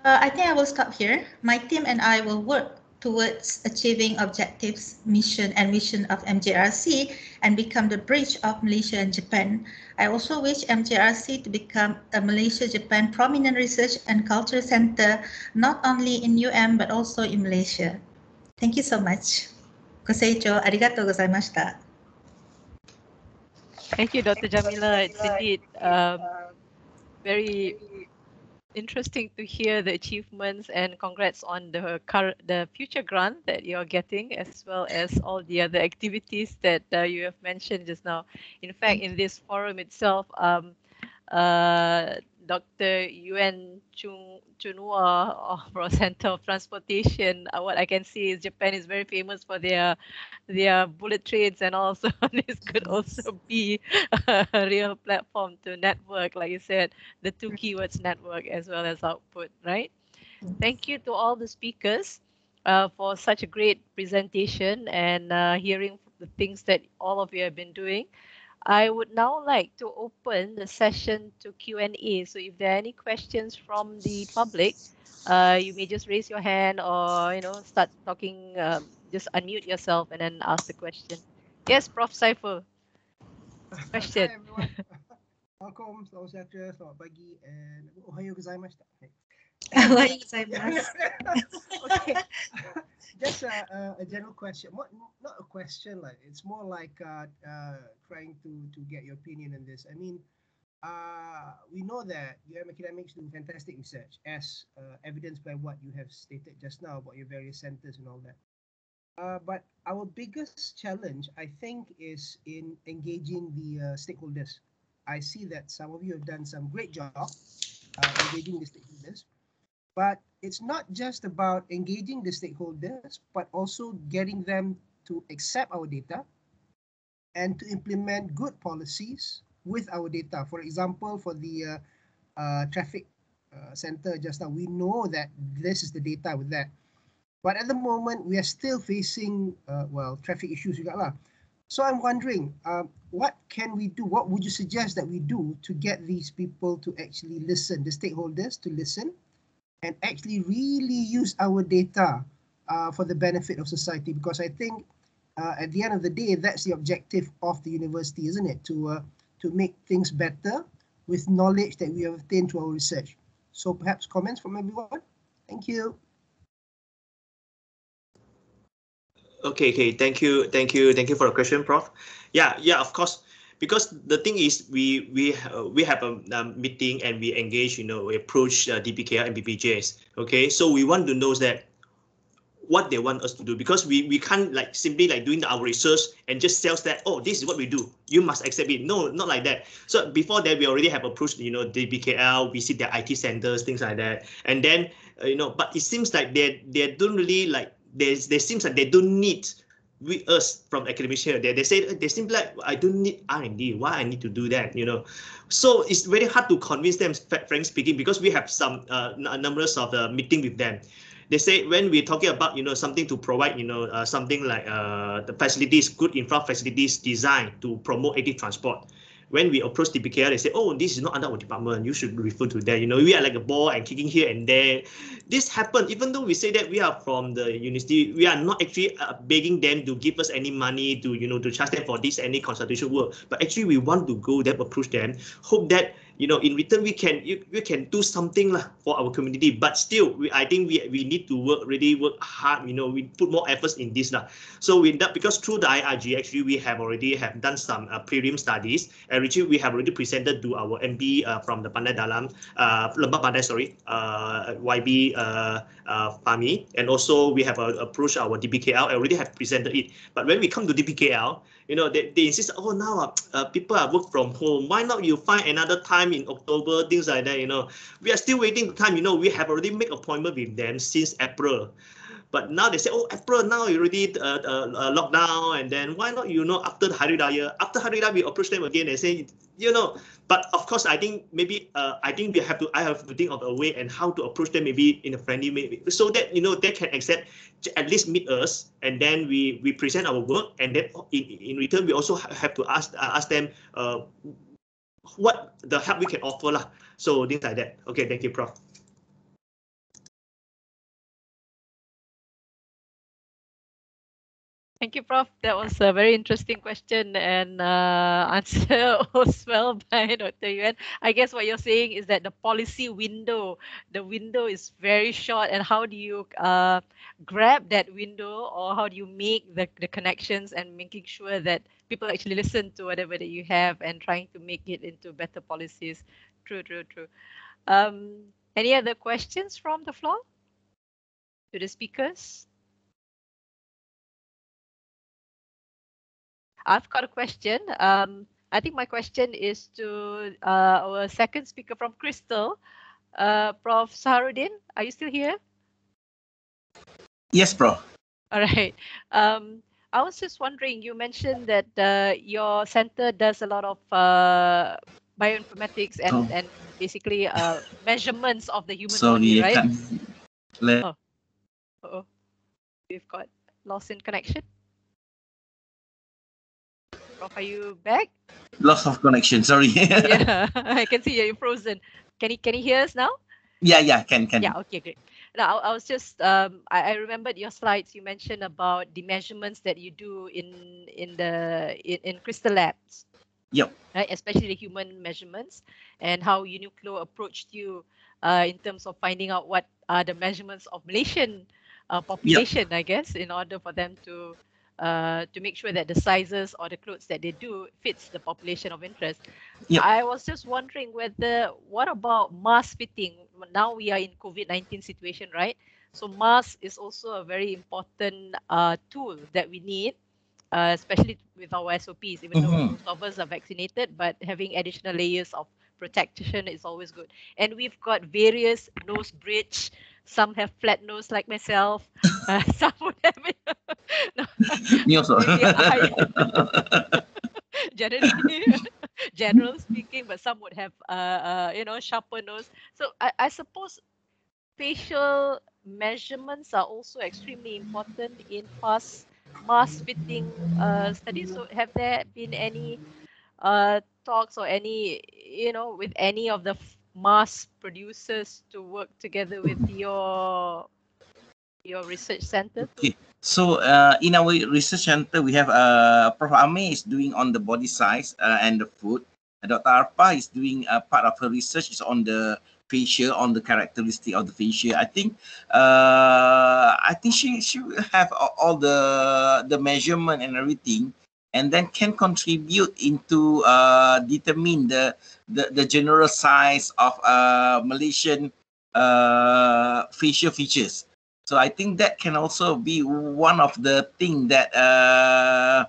Uh, I think I will stop here. My team and I will work towards achieving objectives, mission and mission of MJRC and become the bridge of Malaysia and Japan. I also wish MJRC to become a Malaysia-Japan prominent research and culture center, not only in UM, but also in Malaysia. Thank you so much. ご清聴ありがとうございました。Thank you, Dr. Jamila. It's indeed um, very interesting to hear the achievements and congrats on the current, the future grant that you're getting, as well as all the other activities that uh, you have mentioned just now. In fact, in this forum itself, um, uh, Dr. Yuen Chung Chunhua from [LAUGHS] Center of Transportation. Uh, what I can see is Japan is very famous for their their bullet trains, and also [LAUGHS] this could also be a real platform to network, like you said, the two keywords network as well as output, right? Thank you to all the speakers uh, for such a great presentation and uh, hearing the things that all of you have been doing. I would now like to open the session to Q&A. So if there are any questions from the public, uh, you may just raise your hand or, you know, start talking, um, just unmute yourself and then ask the question. Yes, Prof. Saiful. [LAUGHS] question. Hi everyone. [LAUGHS] Welcome, selamat sejahtera, selamat pagi, and ohayo gozaimashita. Why you say yes? [LAUGHS] okay. [LAUGHS] Just a, a, a general question. What, not a question, like it's more like uh, uh, trying to to get your opinion on this. I mean, uh, we know that UM academics do fantastic research, as uh, evidenced by what you have stated just now about your various centers and all that. Uh, but our biggest challenge, I think, is in engaging the uh, stakeholders. I see that some of you have done some great job uh, engaging the stakeholders, but it's not just about engaging the stakeholders, but also getting them to accept our data and to implement good policies with our data. For example, for the uh, uh, traffic uh, center just now, we know that this is the data with that. But at the moment, we are still facing, uh, well, traffic issues. So I'm wondering, uh, what can we do? What would you suggest that we do to get these people to actually listen, the stakeholders to listen and actually really use our data uh, for the benefit of society? Because I think uh, at the end of the day, that's the objective of the university, isn't it? To, uh, to make things better with knowledge that we have obtained through our research. So perhaps comments from everyone? Thank you. Okay, okay. Thank you, thank you, thank you for the question, Prof. Yeah, yeah, of course. Because the thing is, we we uh, we have a um, meeting and we engage, you know, we approach uh, DPKR and BPJS. Okay, so we want to know that what they want us to do. Because we we can't like simply like doing our research and just sells that oh this is what we do. You must accept it. No not like that. So before that we already have approached you know DBKL we see their IT centers things like that. And then uh, you know but it seems like they they don't really like there's there seems like they don't need we us from academics here they, they say they seem like i don't need r&d why i need to do that? You know? So it's very hard to convince them frankly speaking because we have some uh, numbers of the meeting with them. They say when we're talking about you know something to provide you know uh, something like uh, the facilities good infra facilities designed to promote active transport when we approach the DPKR, they say, oh, this is not under our department. You should refer to that. You know, we are like a ball and kicking here and there. This happened, even though we say that we are from the university, we are not actually uh, begging them to give us any money to, you know, to charge them for this, any consultation work. But actually, we want to go there, approach them, hope that you know, in return, we can you, we can do something lah for our community. But still, we, I think we, we need to work really work hard. You know, we put more efforts in this lah. So we that because through the IRG, actually, we have already have done some uh, prelim studies, and actually we have already presented to our MB uh, from the Pantai Dalam, uh, Lembah Pantai, sorry, uh, YB uh, uh, and also we have uh, approached our DBKL. I already have presented it. But when we come to DBKL, you know, they, they insist, oh, now uh, uh, people are work from home. Why not you find another time in October, things like that, you know. We are still waiting the time, you know, we have already made appointment with them since April. But now they say, oh, April now you already uh, uh, uh, lockdown, and then why not, you know, after the Hari Raya, after Hari Raya, we approach them again and say, you know, but of course, I think maybe uh, I think we have to I have to think of a way and how to approach them maybe in a friendly way so that you know they can accept at least meet us and then we we present our work and then in, in return we also have to ask uh, ask them uh, what the help we can offer lah. So things like that. Okay, thank you, Prof. Thank you, Prof. That was a very interesting question and uh, [LAUGHS] answer as well by Dr. Yuen. I guess what you're saying is that the policy window, the window is very short and how do you uh, grab that window or how do you make the, the connections and making sure that people actually listen to whatever that you have and trying to make it into better policies. True, true, true. Um, any other questions from the floor to the speakers? I've got a question. Um, I think my question is to uh, our second speaker from Crystal, uh, Prof. Saharuddin. Are you still here? Yes, bro. All right. Um, I was just wondering, you mentioned that uh, your center does a lot of uh, bioinformatics and, Oh. and basically uh, measurements of the human Sorry, body, right? can't. Le- Oh. Uh-oh. We've got loss in connection. Are you back? Loss of connection. Sorry. [LAUGHS] yeah, [LAUGHS] I can see you're frozen. Can you can you hear us now? yeah, yeah, can, can. Yeah, okay, great. Now I, I was just um I, I remembered your slides. You mentioned about the measurements that you do in in the in, in Crystal Labs. Yep. Right, especially the human measurements and how Uniqlo approached you uh, in terms of finding out what are the measurements of Malaysian uh, population, I guess, in order for them to uh, to make sure that the sizes or the clothes that they do fits the population of interest. Yep. I was just wondering whether what about mask fitting? Now we are in COVID-19 situation, right? So mask is also a very important uh, tool that we need, uh, especially with our SOPs, even though Mhm. most of us are vaccinated, but having additional layers of protection is always good. And we've got various nose bridge. Some have flat nose like myself. [LAUGHS] Me also. [LAUGHS] generally, [LAUGHS] general speaking, but some would have, uh, uh, you know, sharper nose. So I, I suppose facial measurements are also extremely important in past mask fitting uh, studies. So have there been any uh, talks or any, you know, with any of the mask producers to work together with your your research center? Okay. So uh, in our research center, we have uh, Prof. Ame is doing on the body size uh, and the foot. Uh, Dr. Arpah is doing uh, part of her research is on the facial, on the characteristic of the facial. I think uh, I think she she will have all the the measurement and everything, and then can contribute into uh, determine the, the the general size of uh, Malaysian uh, facial features. So I think that can also be one of the thing that uh,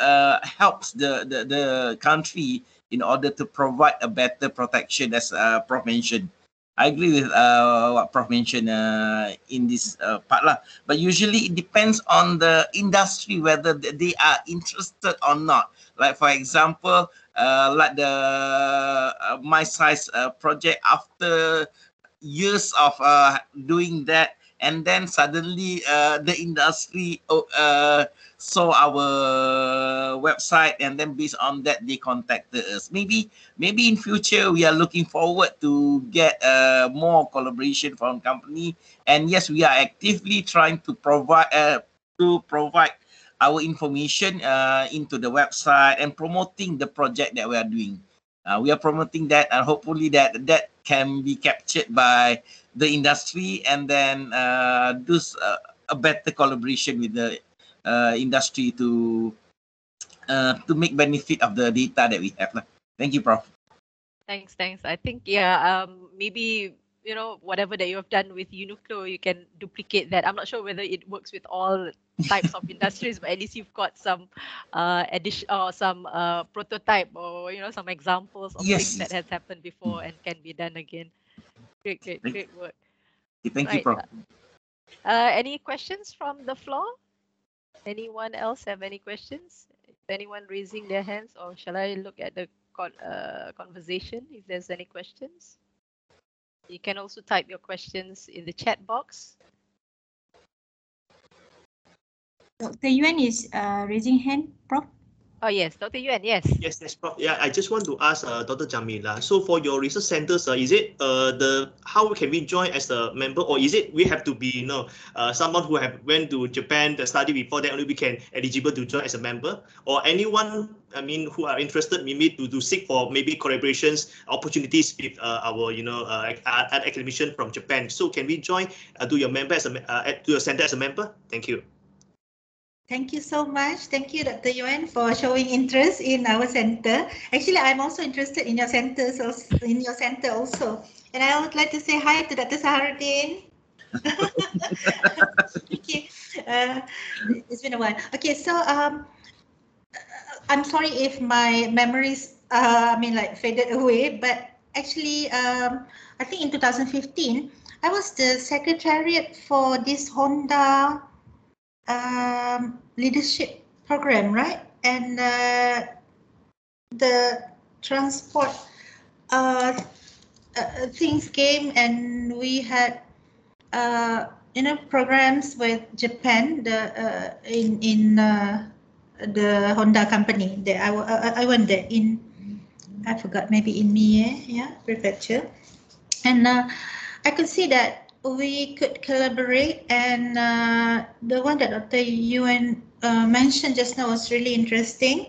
uh, helps the, the the country in order to provide a better protection, as uh, Prof mentioned. I agree with uh, what Prof mentioned uh, in this uh, part lah. But usually it depends on the industry whether they are interested or not. Like for example, uh, like the uh, my size uh, project after years of uh, doing that and then suddenly uh, the industry oh, uh, saw our website and then based on that they contacted us. Maybe maybe in future we are looking forward to get uh, more collaboration from company. And yes we are actively trying to provide uh, to provide our information uh, into the website and promoting the project that we are doing. Uh, we are promoting that and hopefully that that can be captured by the industry and then uh, do uh, a better collaboration with the uh, industry to uh, to make benefit of the data that we have. Thank you, Prof. Thanks, thanks. I think yeah, um, maybe you know whatever that you have done with Uniqlo, you can duplicate that. I'm not sure whether it works with all types of industries, but at least you've got some uh, addition or some uh, prototype or you know some examples of Yes, things that has happened before and can be done again. Great, great, Thank- great work. Okay, Thank you, Prof. Uh, any questions from the floor? Anyone else have any questions? Is anyone raising their hands, or shall I look at the con- uh, conversation if there's any questions? You can also type your questions in the chat box. Dr. Yuen is uh, raising hand, Prof. Oh yes, Dr. Yuen, yes. Yes, yes, Prof. Yeah, I just want to ask uh, Dr. Jamila. So for your research centers, uh, is it uh, the how can we join as a member, or is it we have to be you know uh, someone who have went to Japan to study before that only we can eligible to join as a member, or anyone I mean who are interested maybe to, to seek for maybe collaborations opportunities with uh, our you know uh, uh, academician from Japan. So can we join uh, to your member as a uh, to your center as a member? Thank you. Thank you so much. Thank you, Dr. Yuen, for showing interest in our center. Actually, I'm also interested in your centers, also, in your center also. And I would like to say hi to Dr. Saharuddin. [LAUGHS] okay, uh, it's been a while. Okay, so um, I'm sorry if my memories, uh, I mean, like faded away, but actually, um, I think in 2015, I was the secretariat for this Honda um, leadership program, right? And uh, the transport uh, uh, things came, and we had uh, you know programs with Japan, the uh, in in uh, the Honda company. That I, I I went there in I forgot maybe in Mie, yeah, prefecture, and uh, I could see that we could collaborate and uh, the one that Dr. Yuen uh, mentioned just now was really interesting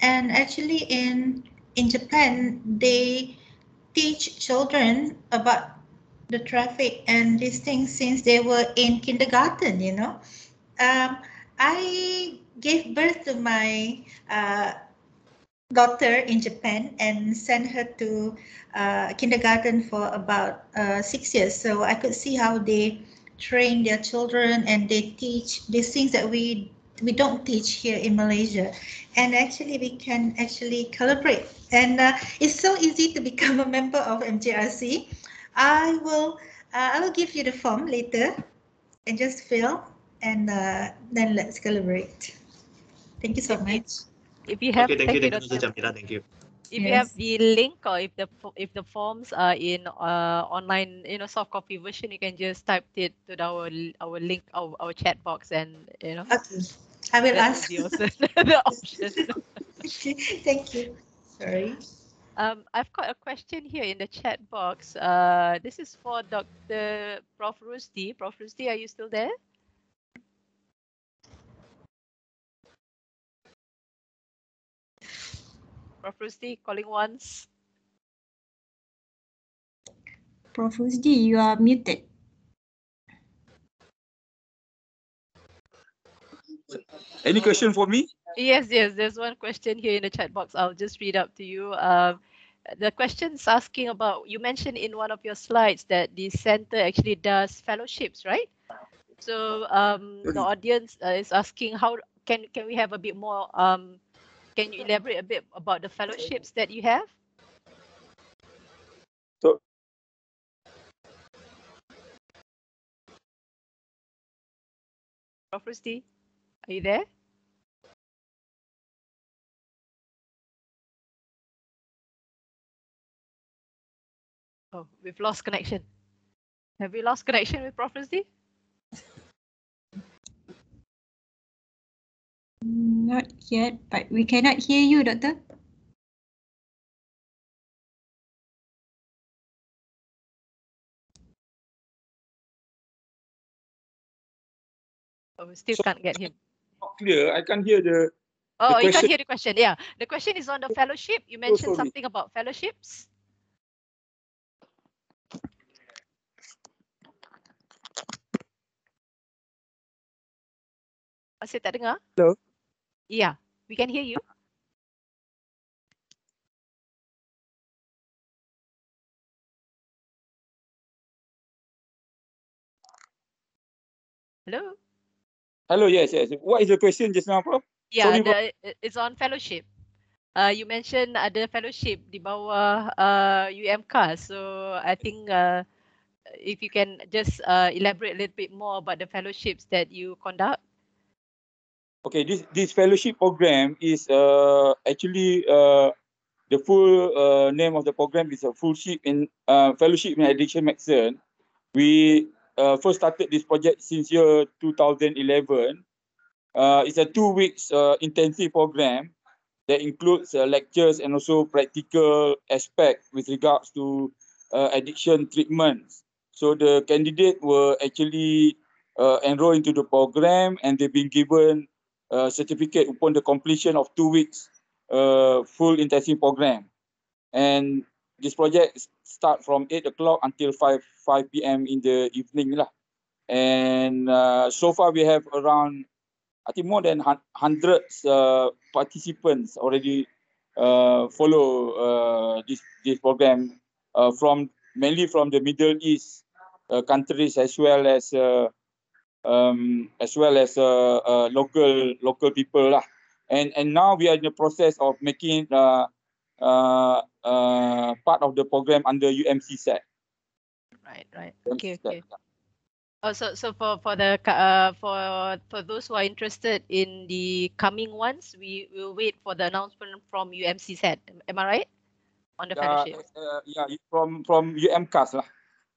and actually in in Japan they teach children about the traffic and these things since they were in kindergarten. You know, um, I gave birth to my uh, daughter in Japan and sent her to uh, kindergarten for about uh, six years. So I could see how they train their children and they teach these things that we we don't teach here in Malaysia. And actually we can actually collaborate. And uh, it's so easy to become a member of MJRC. I will uh, I will give you the form later and just fill and uh, then let's collaborate. Thank you so much. If you have, Okay, thank you, thank you, Dr. Mr. Jamila. Thank you. if you have the link or if the if the forms are in uh online you know soft copy version you can just type it to our our link our, our chat box and you know Okay. I will ask. would be also [LAUGHS] another option Okay, [LAUGHS] Thank you. Sorry. um i've got a question here in the chat box uh this is for dr prof rusdi prof rusdi are you still there prof rusdi calling once Prof. Rusdi, you are muted. Any question for me? Yes, yes, there's one question here in the chat box. I'll just read up to you. Um, the question is asking about, you mentioned in one of your slides that the center actually does fellowships, right? So um, the audience uh, is asking how can can we have a bit more, um, can you elaborate a bit about the fellowships that you have? So- Prof. Rusdi, are you there? Oh, we've lost connection. Have we lost connection with Prof. Rusdi? Not yet, but we cannot hear you, Doctor. Oh, we still So- can't get him. Not clear. I can't hear the. Oh, you can't hear the question. Yeah, the question is on the fellowship. You oh, mentioned sorry. something about fellowships. Masih tak dengar? Hello? Yeah, we can hear you. Hello? Hello. Yes. Yes. What is the question just now, Prof? Yeah, Sorry, the, it's on fellowship. Uh, you mentioned ada fellowship di bawah uh, UMK. So I think uh, if you can just uh, elaborate a little bit more about the fellowships that you conduct. Okay. This this fellowship program is uh actually uh the full uh, name of the program is a fellowship in uh, fellowship in addiction medicine. We uh, first started this project since year 2011. Uh, it's a two weeks uh, intensive program that includes uh, lectures and also practical aspect with regards to uh, addiction treatments. So the candidate were actually uh, enrolled into the program and they've been given a certificate upon the completion of two weeks uh, full intensive program. And this project start from 8 o'clock until 5, 5 p.m. in the evening. Lah. And uh, so far we have around, I think more than hun- hundreds uh, participants already uh, follow uh, this, this program uh, from mainly from the Middle East uh, countries as well as uh, um, as well as uh, uh, local local people lah. And and now we are in the process of making uh, uh, uh, part of the program under UMC set. Right, right. Okay, okay. Oh, so so for for the uh, for for those who are interested in the coming ones, we will wait for the announcement from UMC set. Am I right? On the Yeah, fellowship. uh, yeah, from from UMCAS lah,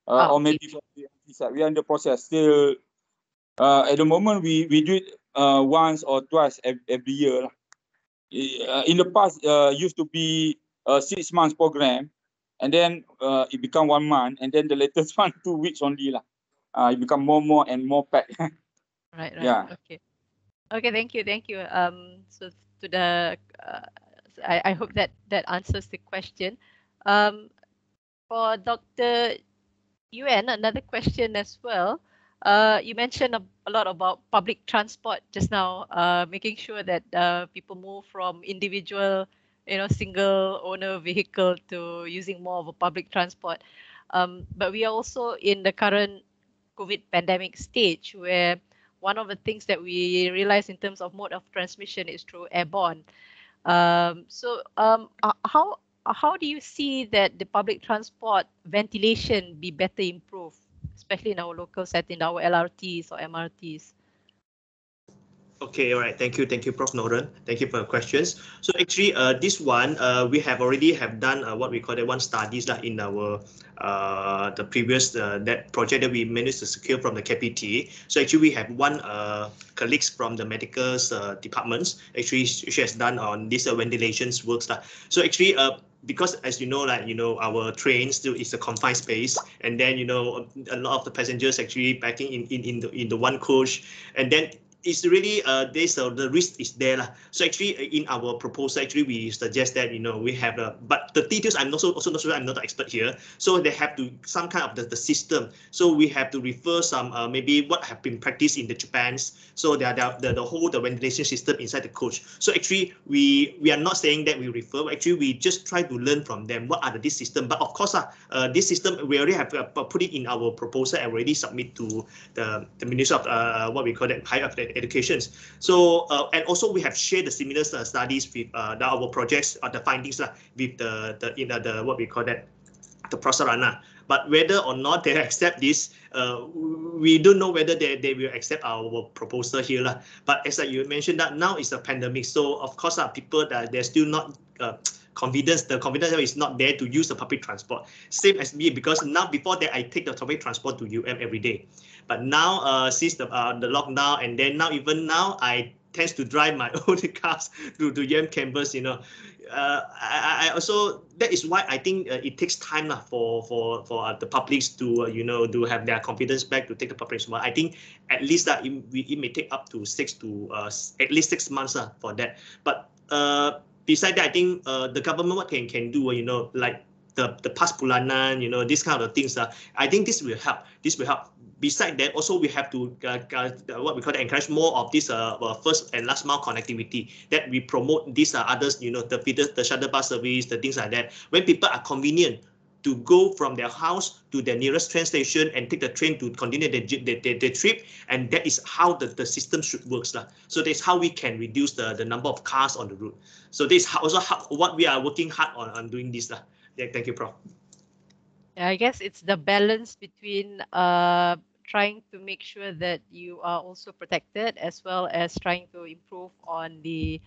uh, Ah, or okay. maybe from UMC set. We are in the process still. Uh, at the moment, we we do it uh, once or twice every, every year Uh, in the past, uh, used to be a six months program, and then uh, it become one month, and then the [LAUGHS] latest one two weeks only lah. Uh, it become more more and more packed. [LAUGHS] Right, right. Yeah. Okay. Okay, thank you, thank you. Um, so to the uh, I, I hope that that answers the question. Um, for Dr. Yuen, another question as well. Uh, you mentioned a, a, lot about public transport just now, uh, making sure that uh, people move from individual, you know, single owner vehicle to using more of a public transport. Um, but we are also in the current COVID pandemic stage where one of the things that we realize in terms of mode of transmission is through airborne. Um, so um, how how do you see that the public transport ventilation be better improved, especially in our local setting, our LRTs or MRTs? Okay, all right. Thank you. Thank you, Prof. Noren. Thank you for your questions. So actually, uh, this one, uh, we have already have done uh, what we call the one studies like in our uh, the previous uh, that project that we managed to secure from the KPT. So actually, we have one uh, colleagues from the medical uh, departments. Actually, she has done on this ventilations works. So actually, uh, because as you know, like you know, our train still is a confined space, and then you know, a lot of the passengers actually packing in in in the in the one coach, and then it's really uh this uh, the risk is there lah. So actually uh, in our proposal actually we suggest that you know we have a but the details I'm also also not sure I'm not an expert here. So they have to some kind of the, the system. So we have to refer some uh, maybe what have been practiced in the Japan's. So they are the, the whole the ventilation system inside the coach. So actually we we are not saying that we refer. Actually we just try to learn from them what are the this system. But of course uh, uh this system we already have uh, put it in our proposal and already submit to the the Ministry of uh, what we call it higher educations. So uh, and also we have shared the similar uh, studies with uh, our projects or the findings uh, with the the in the, what we call that the Prasarana. But whether or not they [LAUGHS] accept this, uh, we don't know whether they, they will accept our proposal here. lah. But as uh, you mentioned that now is a pandemic, so of course uh, people that they're still not uh, confidence, the confidence is not there to use the public transport. Same as me, because now before that I take the public transport to UM every day. But now, uh, since the uh, the lockdown, and then now even now, I tends to drive my [LAUGHS] own cars to to UM campus. You know, uh, I, I also that is why I think uh, it takes time lah for for for uh, the publics to uh, you know to have their confidence back to take the public. I think at least that it, it may take up to six to uh, at least six months uh, for that. But uh, beside that, I think uh, the government what can can do, uh, you know, like the the pass bulanan, you know, these kind of things. Uh, I think this will help. This will help. Beside that, also we have to uh, uh, what we call encourage more of this uh, first and last mile connectivity. That we promote these uh, others, you know, the feeder, the shuttle bus service, the things like that. When people are convenient to go from their house to their nearest train station and take the train to continue their, their, their, trip. And that is how the, the system should work. So that's how we can reduce the, the number of cars on the route. So this is also how, what we are working hard on, on doing this. Yeah, thank you, Prof. I guess it's the balance between uh, trying to make sure that you are also protected as well as trying to improve on the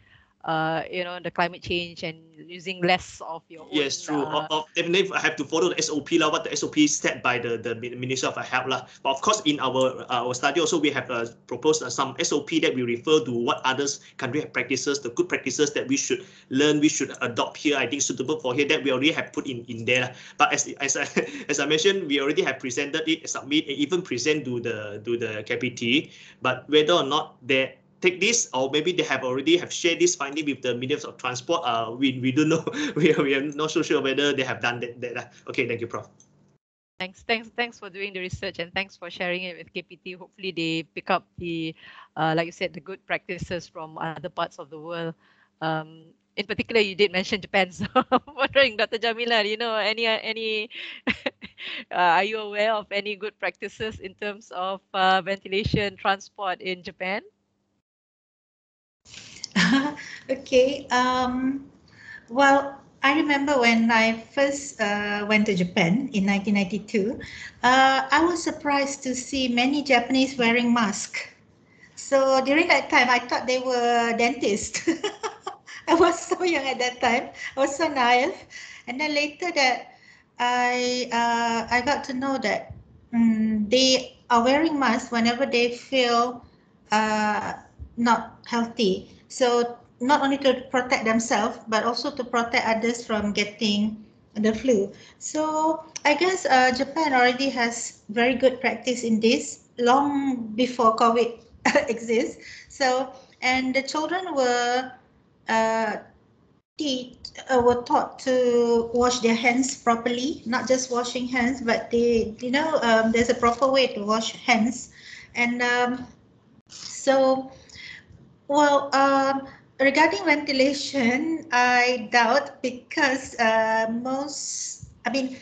uh, you know, the climate change and using less of your own, Yes, true. Uh, of, definitely, I have to follow the SOP lah. What the SOP is set by the the Ministry of Health lah. But of course, in our our study also we have uh, proposed uh, some SOP that we refer to what others country have practices, the good practices that we should learn, we should adopt here. I think suitable for here that we already have put in in there. But as as I, [LAUGHS] as I mentioned, we already have presented it, submit, and even present to the to the KPT. But whether or not they take this or maybe they have already have shared this finding with the mediums of transport uh we we don't know. [LAUGHS] We are, we are not so sure whether they have done that, that okay thank you prof. Thanks thanks thanks for doing the research and thanks for sharing it with kpt hopefully they pick up the uh, like you said the good practices from other parts of the world. Um in particular you did mention japan [LAUGHS] so i'm wondering dr jamila you know any any [LAUGHS] uh, are you aware of any good practices in terms of uh, ventilation transport in japan [LAUGHS] okay. Um, well, I remember when I first uh, went to Japan in 1992, uh, I was surprised to see many Japanese wearing masks. So during that time, I thought they were dentists. [LAUGHS] I was so young at that time. I was so naive. And then later that I uh, I got to know that um, they are wearing masks whenever they feel uh, not healthy. So not only to protect themselves, but also to protect others from getting the flu. So I guess uh, Japan already has very good practice in this long before COVID [LAUGHS] exists. So, and the children were uh, community uh, were taught to wash their hands properly, not just washing hands, but they, you know, um, there's a proper way to wash hands. And um, so, well, um, regarding ventilation, I doubt because uh, most, I mean,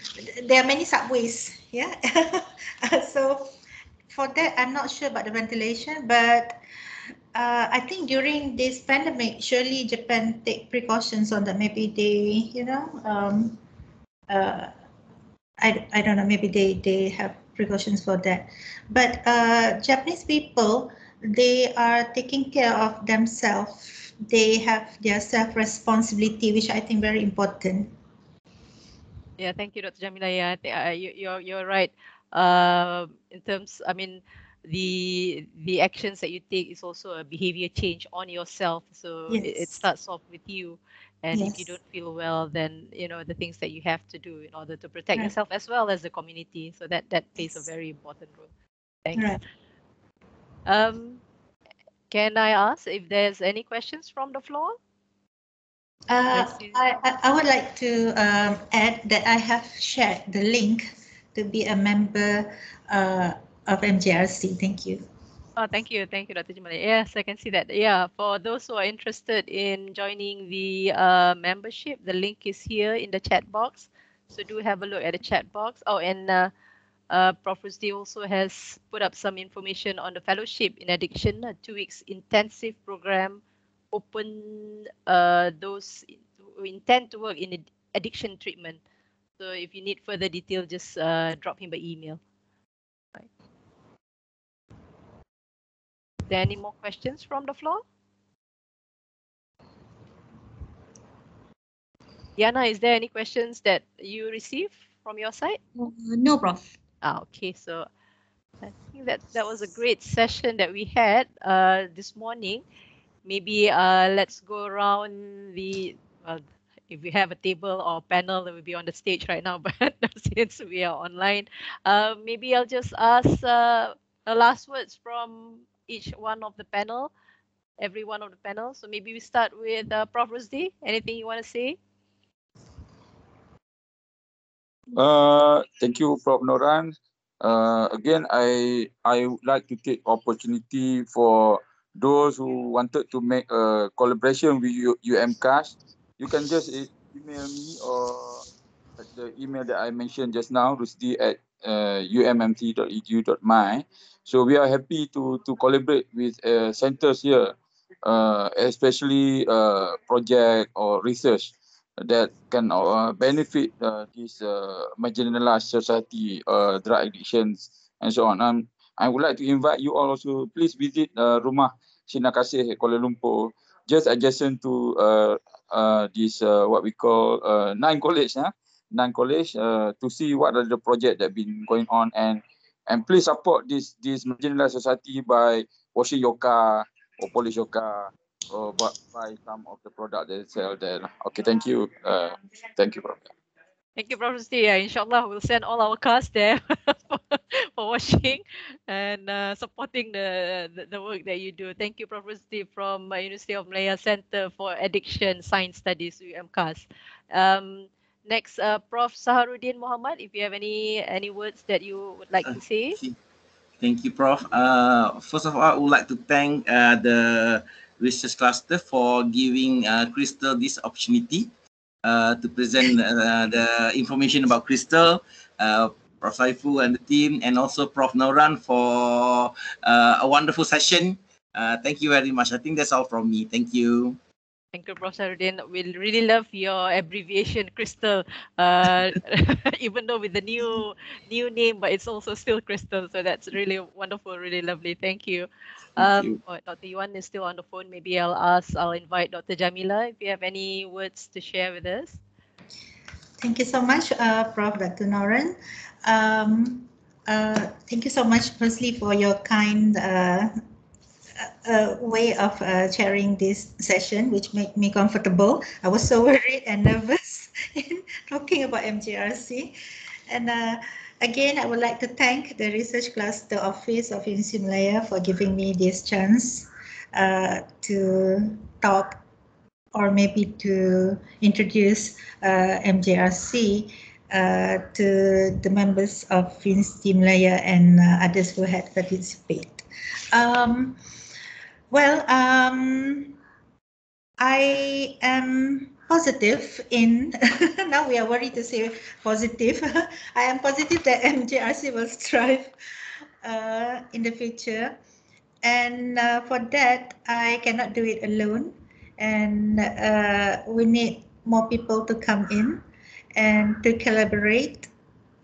there are many subways, yeah. [LAUGHS] so for that, I'm not sure about the ventilation, but uh, I think during this pandemic, surely Japan take precautions on that. Maybe they, you know, um, uh, I, I don't know, maybe they, they have precautions for that. But uh, Japanese people, they are taking care of themselves. They have their self-responsibility, which I think very important. Yeah, thank you, Dr. Jamila. Yeah, uh, you, you're, you're right. Uh, in terms, I mean, the the actions that you take is also a behavior change on yourself so yes. it, it, starts off with you and yes. if you don't feel well then you know the things that you have to do in order to protect right. yourself as well as the community so that that plays yes. a very important role thanks right. Um can i ask if there's any questions from the floor uh, I, I would like to um, add that I have shared the link to be a member uh, of MJRC. Thank you. Oh, thank you. Thank you, Dr. Jamila. Yes, I can see that. Yeah, for those who are interested in joining the uh, membership, the link is here in the chat box. So do have a look at the chat box. Oh, and uh, uh, Prof. Rusdi also has put up some information on the fellowship in addiction, a two weeks intensive program, open uh, those who intend to work in addiction treatment. So if you need further detail, just uh, drop him by email. there any more questions from the floor? Yana, is there any questions that you receive from your side? Uh, no, Prof. Ah, okay, so I think that that was a great session that we had uh, this morning. Maybe uh, let's go around the, well, if we have a table or panel that will be on the stage right now, [LAUGHS] but since we are online, uh, maybe I'll just ask uh, last words from each one of the panel, every one of the panels. So maybe we start with uh, Prof. Rusdi. Anything you want to say? Uh, thank you, Prof. Noran. Uh, again, I I would like to take opportunity for those who wanted to make a collaboration with UMCAS. You can just email me or the email that I mentioned just now, rusdi at uh, ummt.edu.my. So we are happy to to collaborate with uh, centers here, uh, especially uh, project or research that can uh, benefit uh, this uh, marginalized society, uh, drug addictions, and so on. Um, I would like to invite you all also. Please visit uh, Rumah Sinar Kasih Kuala Lumpur, just adjacent to uh, uh, this uh, what we call uh, nine college, huh? nine college, uh, to see what are the project that been going on and and please support this this marginalized society by washing your car or polish your car or buy some of the product they sell there. Okay, thank you. Uh, thank you, Prof. Thank you, Prof. Yeah, inshallah, we'll send all our cars there for, [LAUGHS] for washing and uh, supporting the, the, the work that you do. Thank you, Prof. from uh, University of Malaya Center for Addiction Science Studies, UMCAS. Um, next, uh, Prof. Saharuddin Mohamad, if you have any any words that you would like to say. Thank you, Prof. Uh, first of all, I would like to thank uh, the research cluster for giving uh, CRYSTAL this opportunity uh, to present uh, the information about CRYSTAL, uh, Prof. Saifu and the team, and also Prof. Noran for uh, a wonderful session. Uh, thank you very much. I think that's all from me. Thank you. Thank you, Professor Rudin. We'll really love your abbreviation, CRYSTAL. Uh, [LAUGHS] even though with the new new name, but it's also still CRYSTAL. So that's really wonderful, really lovely. Thank you. Um, you. Oh, Dr. Yuen is still on the phone. Maybe I'll ask, I'll invite Dr. Jamila if you have any words to share with us. Thank you so much, uh, Prof. Dr. Noran. Um, uh, thank you so much, firstly, for your kind a way of uh, chairing this session, which made me comfortable. I was so [LAUGHS] worried and nervous [LAUGHS] in talking about MJRC. And uh, again, I would like to thank the Research Cluster Office of Universiti Malaya for giving me this chance uh, to talk or maybe to introduce uh, MJRC uh, to the members of University Malaya and others who had participated. Um, well, um, I am positive in, [LAUGHS] now we are worried to say positive. [LAUGHS] I am positive that MJRC will strive uh, in the future. And uh, for that, I cannot do it alone. And uh, we need more people to come in and to collaborate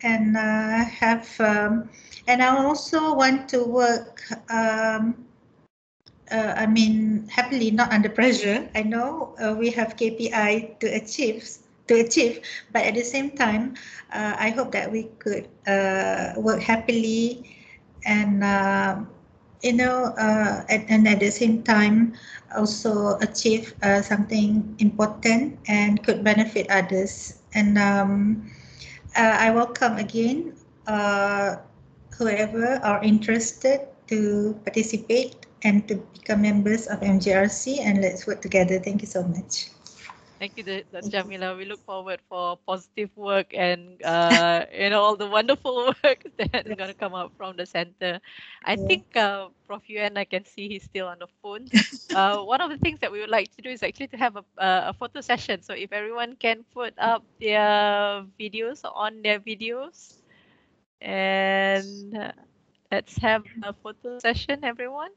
and uh, have, um, and I also want to work um, uh, I mean, happily not under pressure. I know uh, we have KPI to achieve, to achieve, but at the same time, uh, I hope that we could uh, work happily and, uh, you know, uh, at, and at the same time, also achieve something important and could benefit others. And um, I welcome again whoever are interested to participate and to become members of MJRC and let's work together. Thank you so much. Thank you, that's Jamila. We look forward for positive work and uh, [LAUGHS] you know all the wonderful [LAUGHS] work that is going to come out from the center. I yeah. think uh, Prof. Yuen, I can see he's still on the phone. [LAUGHS] uh, one of the things that we would like to do is actually to have a, a photo session. So if everyone can put up their videos on their videos, and uh, let's have a photo session, everyone.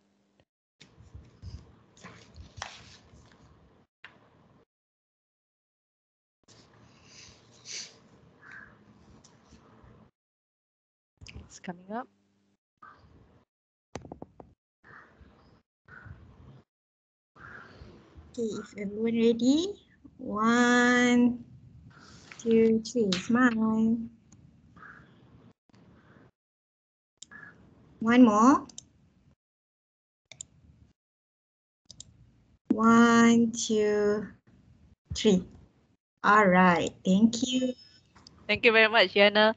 Coming up. Okay, if everyone ready, one, two, three, smile. One more. One, two, three. All right, thank you. Thank you very much, Yana.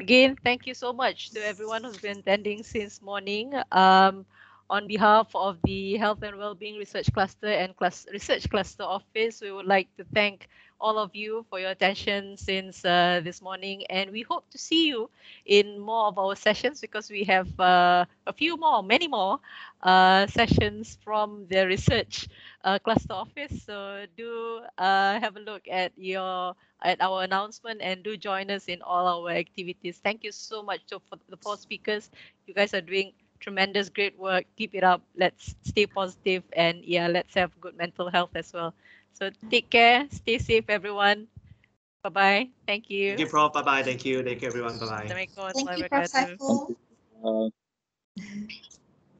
Again, thank you so much to everyone who's been attending since morning. Um, on behalf of the Health and Wellbeing Research Cluster and Class Research Cluster Office, we would like to thank all of you for your attention since uh, this morning. And we hope to see you in more of our sessions because we have uh, a few more, many more uh, sessions from the Research uh, Cluster Office. So do uh, have a look at your at our announcement and do join us in all our activities. Thank you so much to for the four speakers. You guys are doing tremendous great work. Keep it up. Let's stay positive and yeah, let's have good mental health as well. So take care, stay safe everyone. Bye bye. Thank you. Thank you, Prof. Bye bye. Thank you. Thank you everyone. Bye bye. Thank you, Prof. Saiful.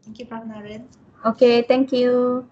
Thank you, Prof. Naren. Okay, thank you.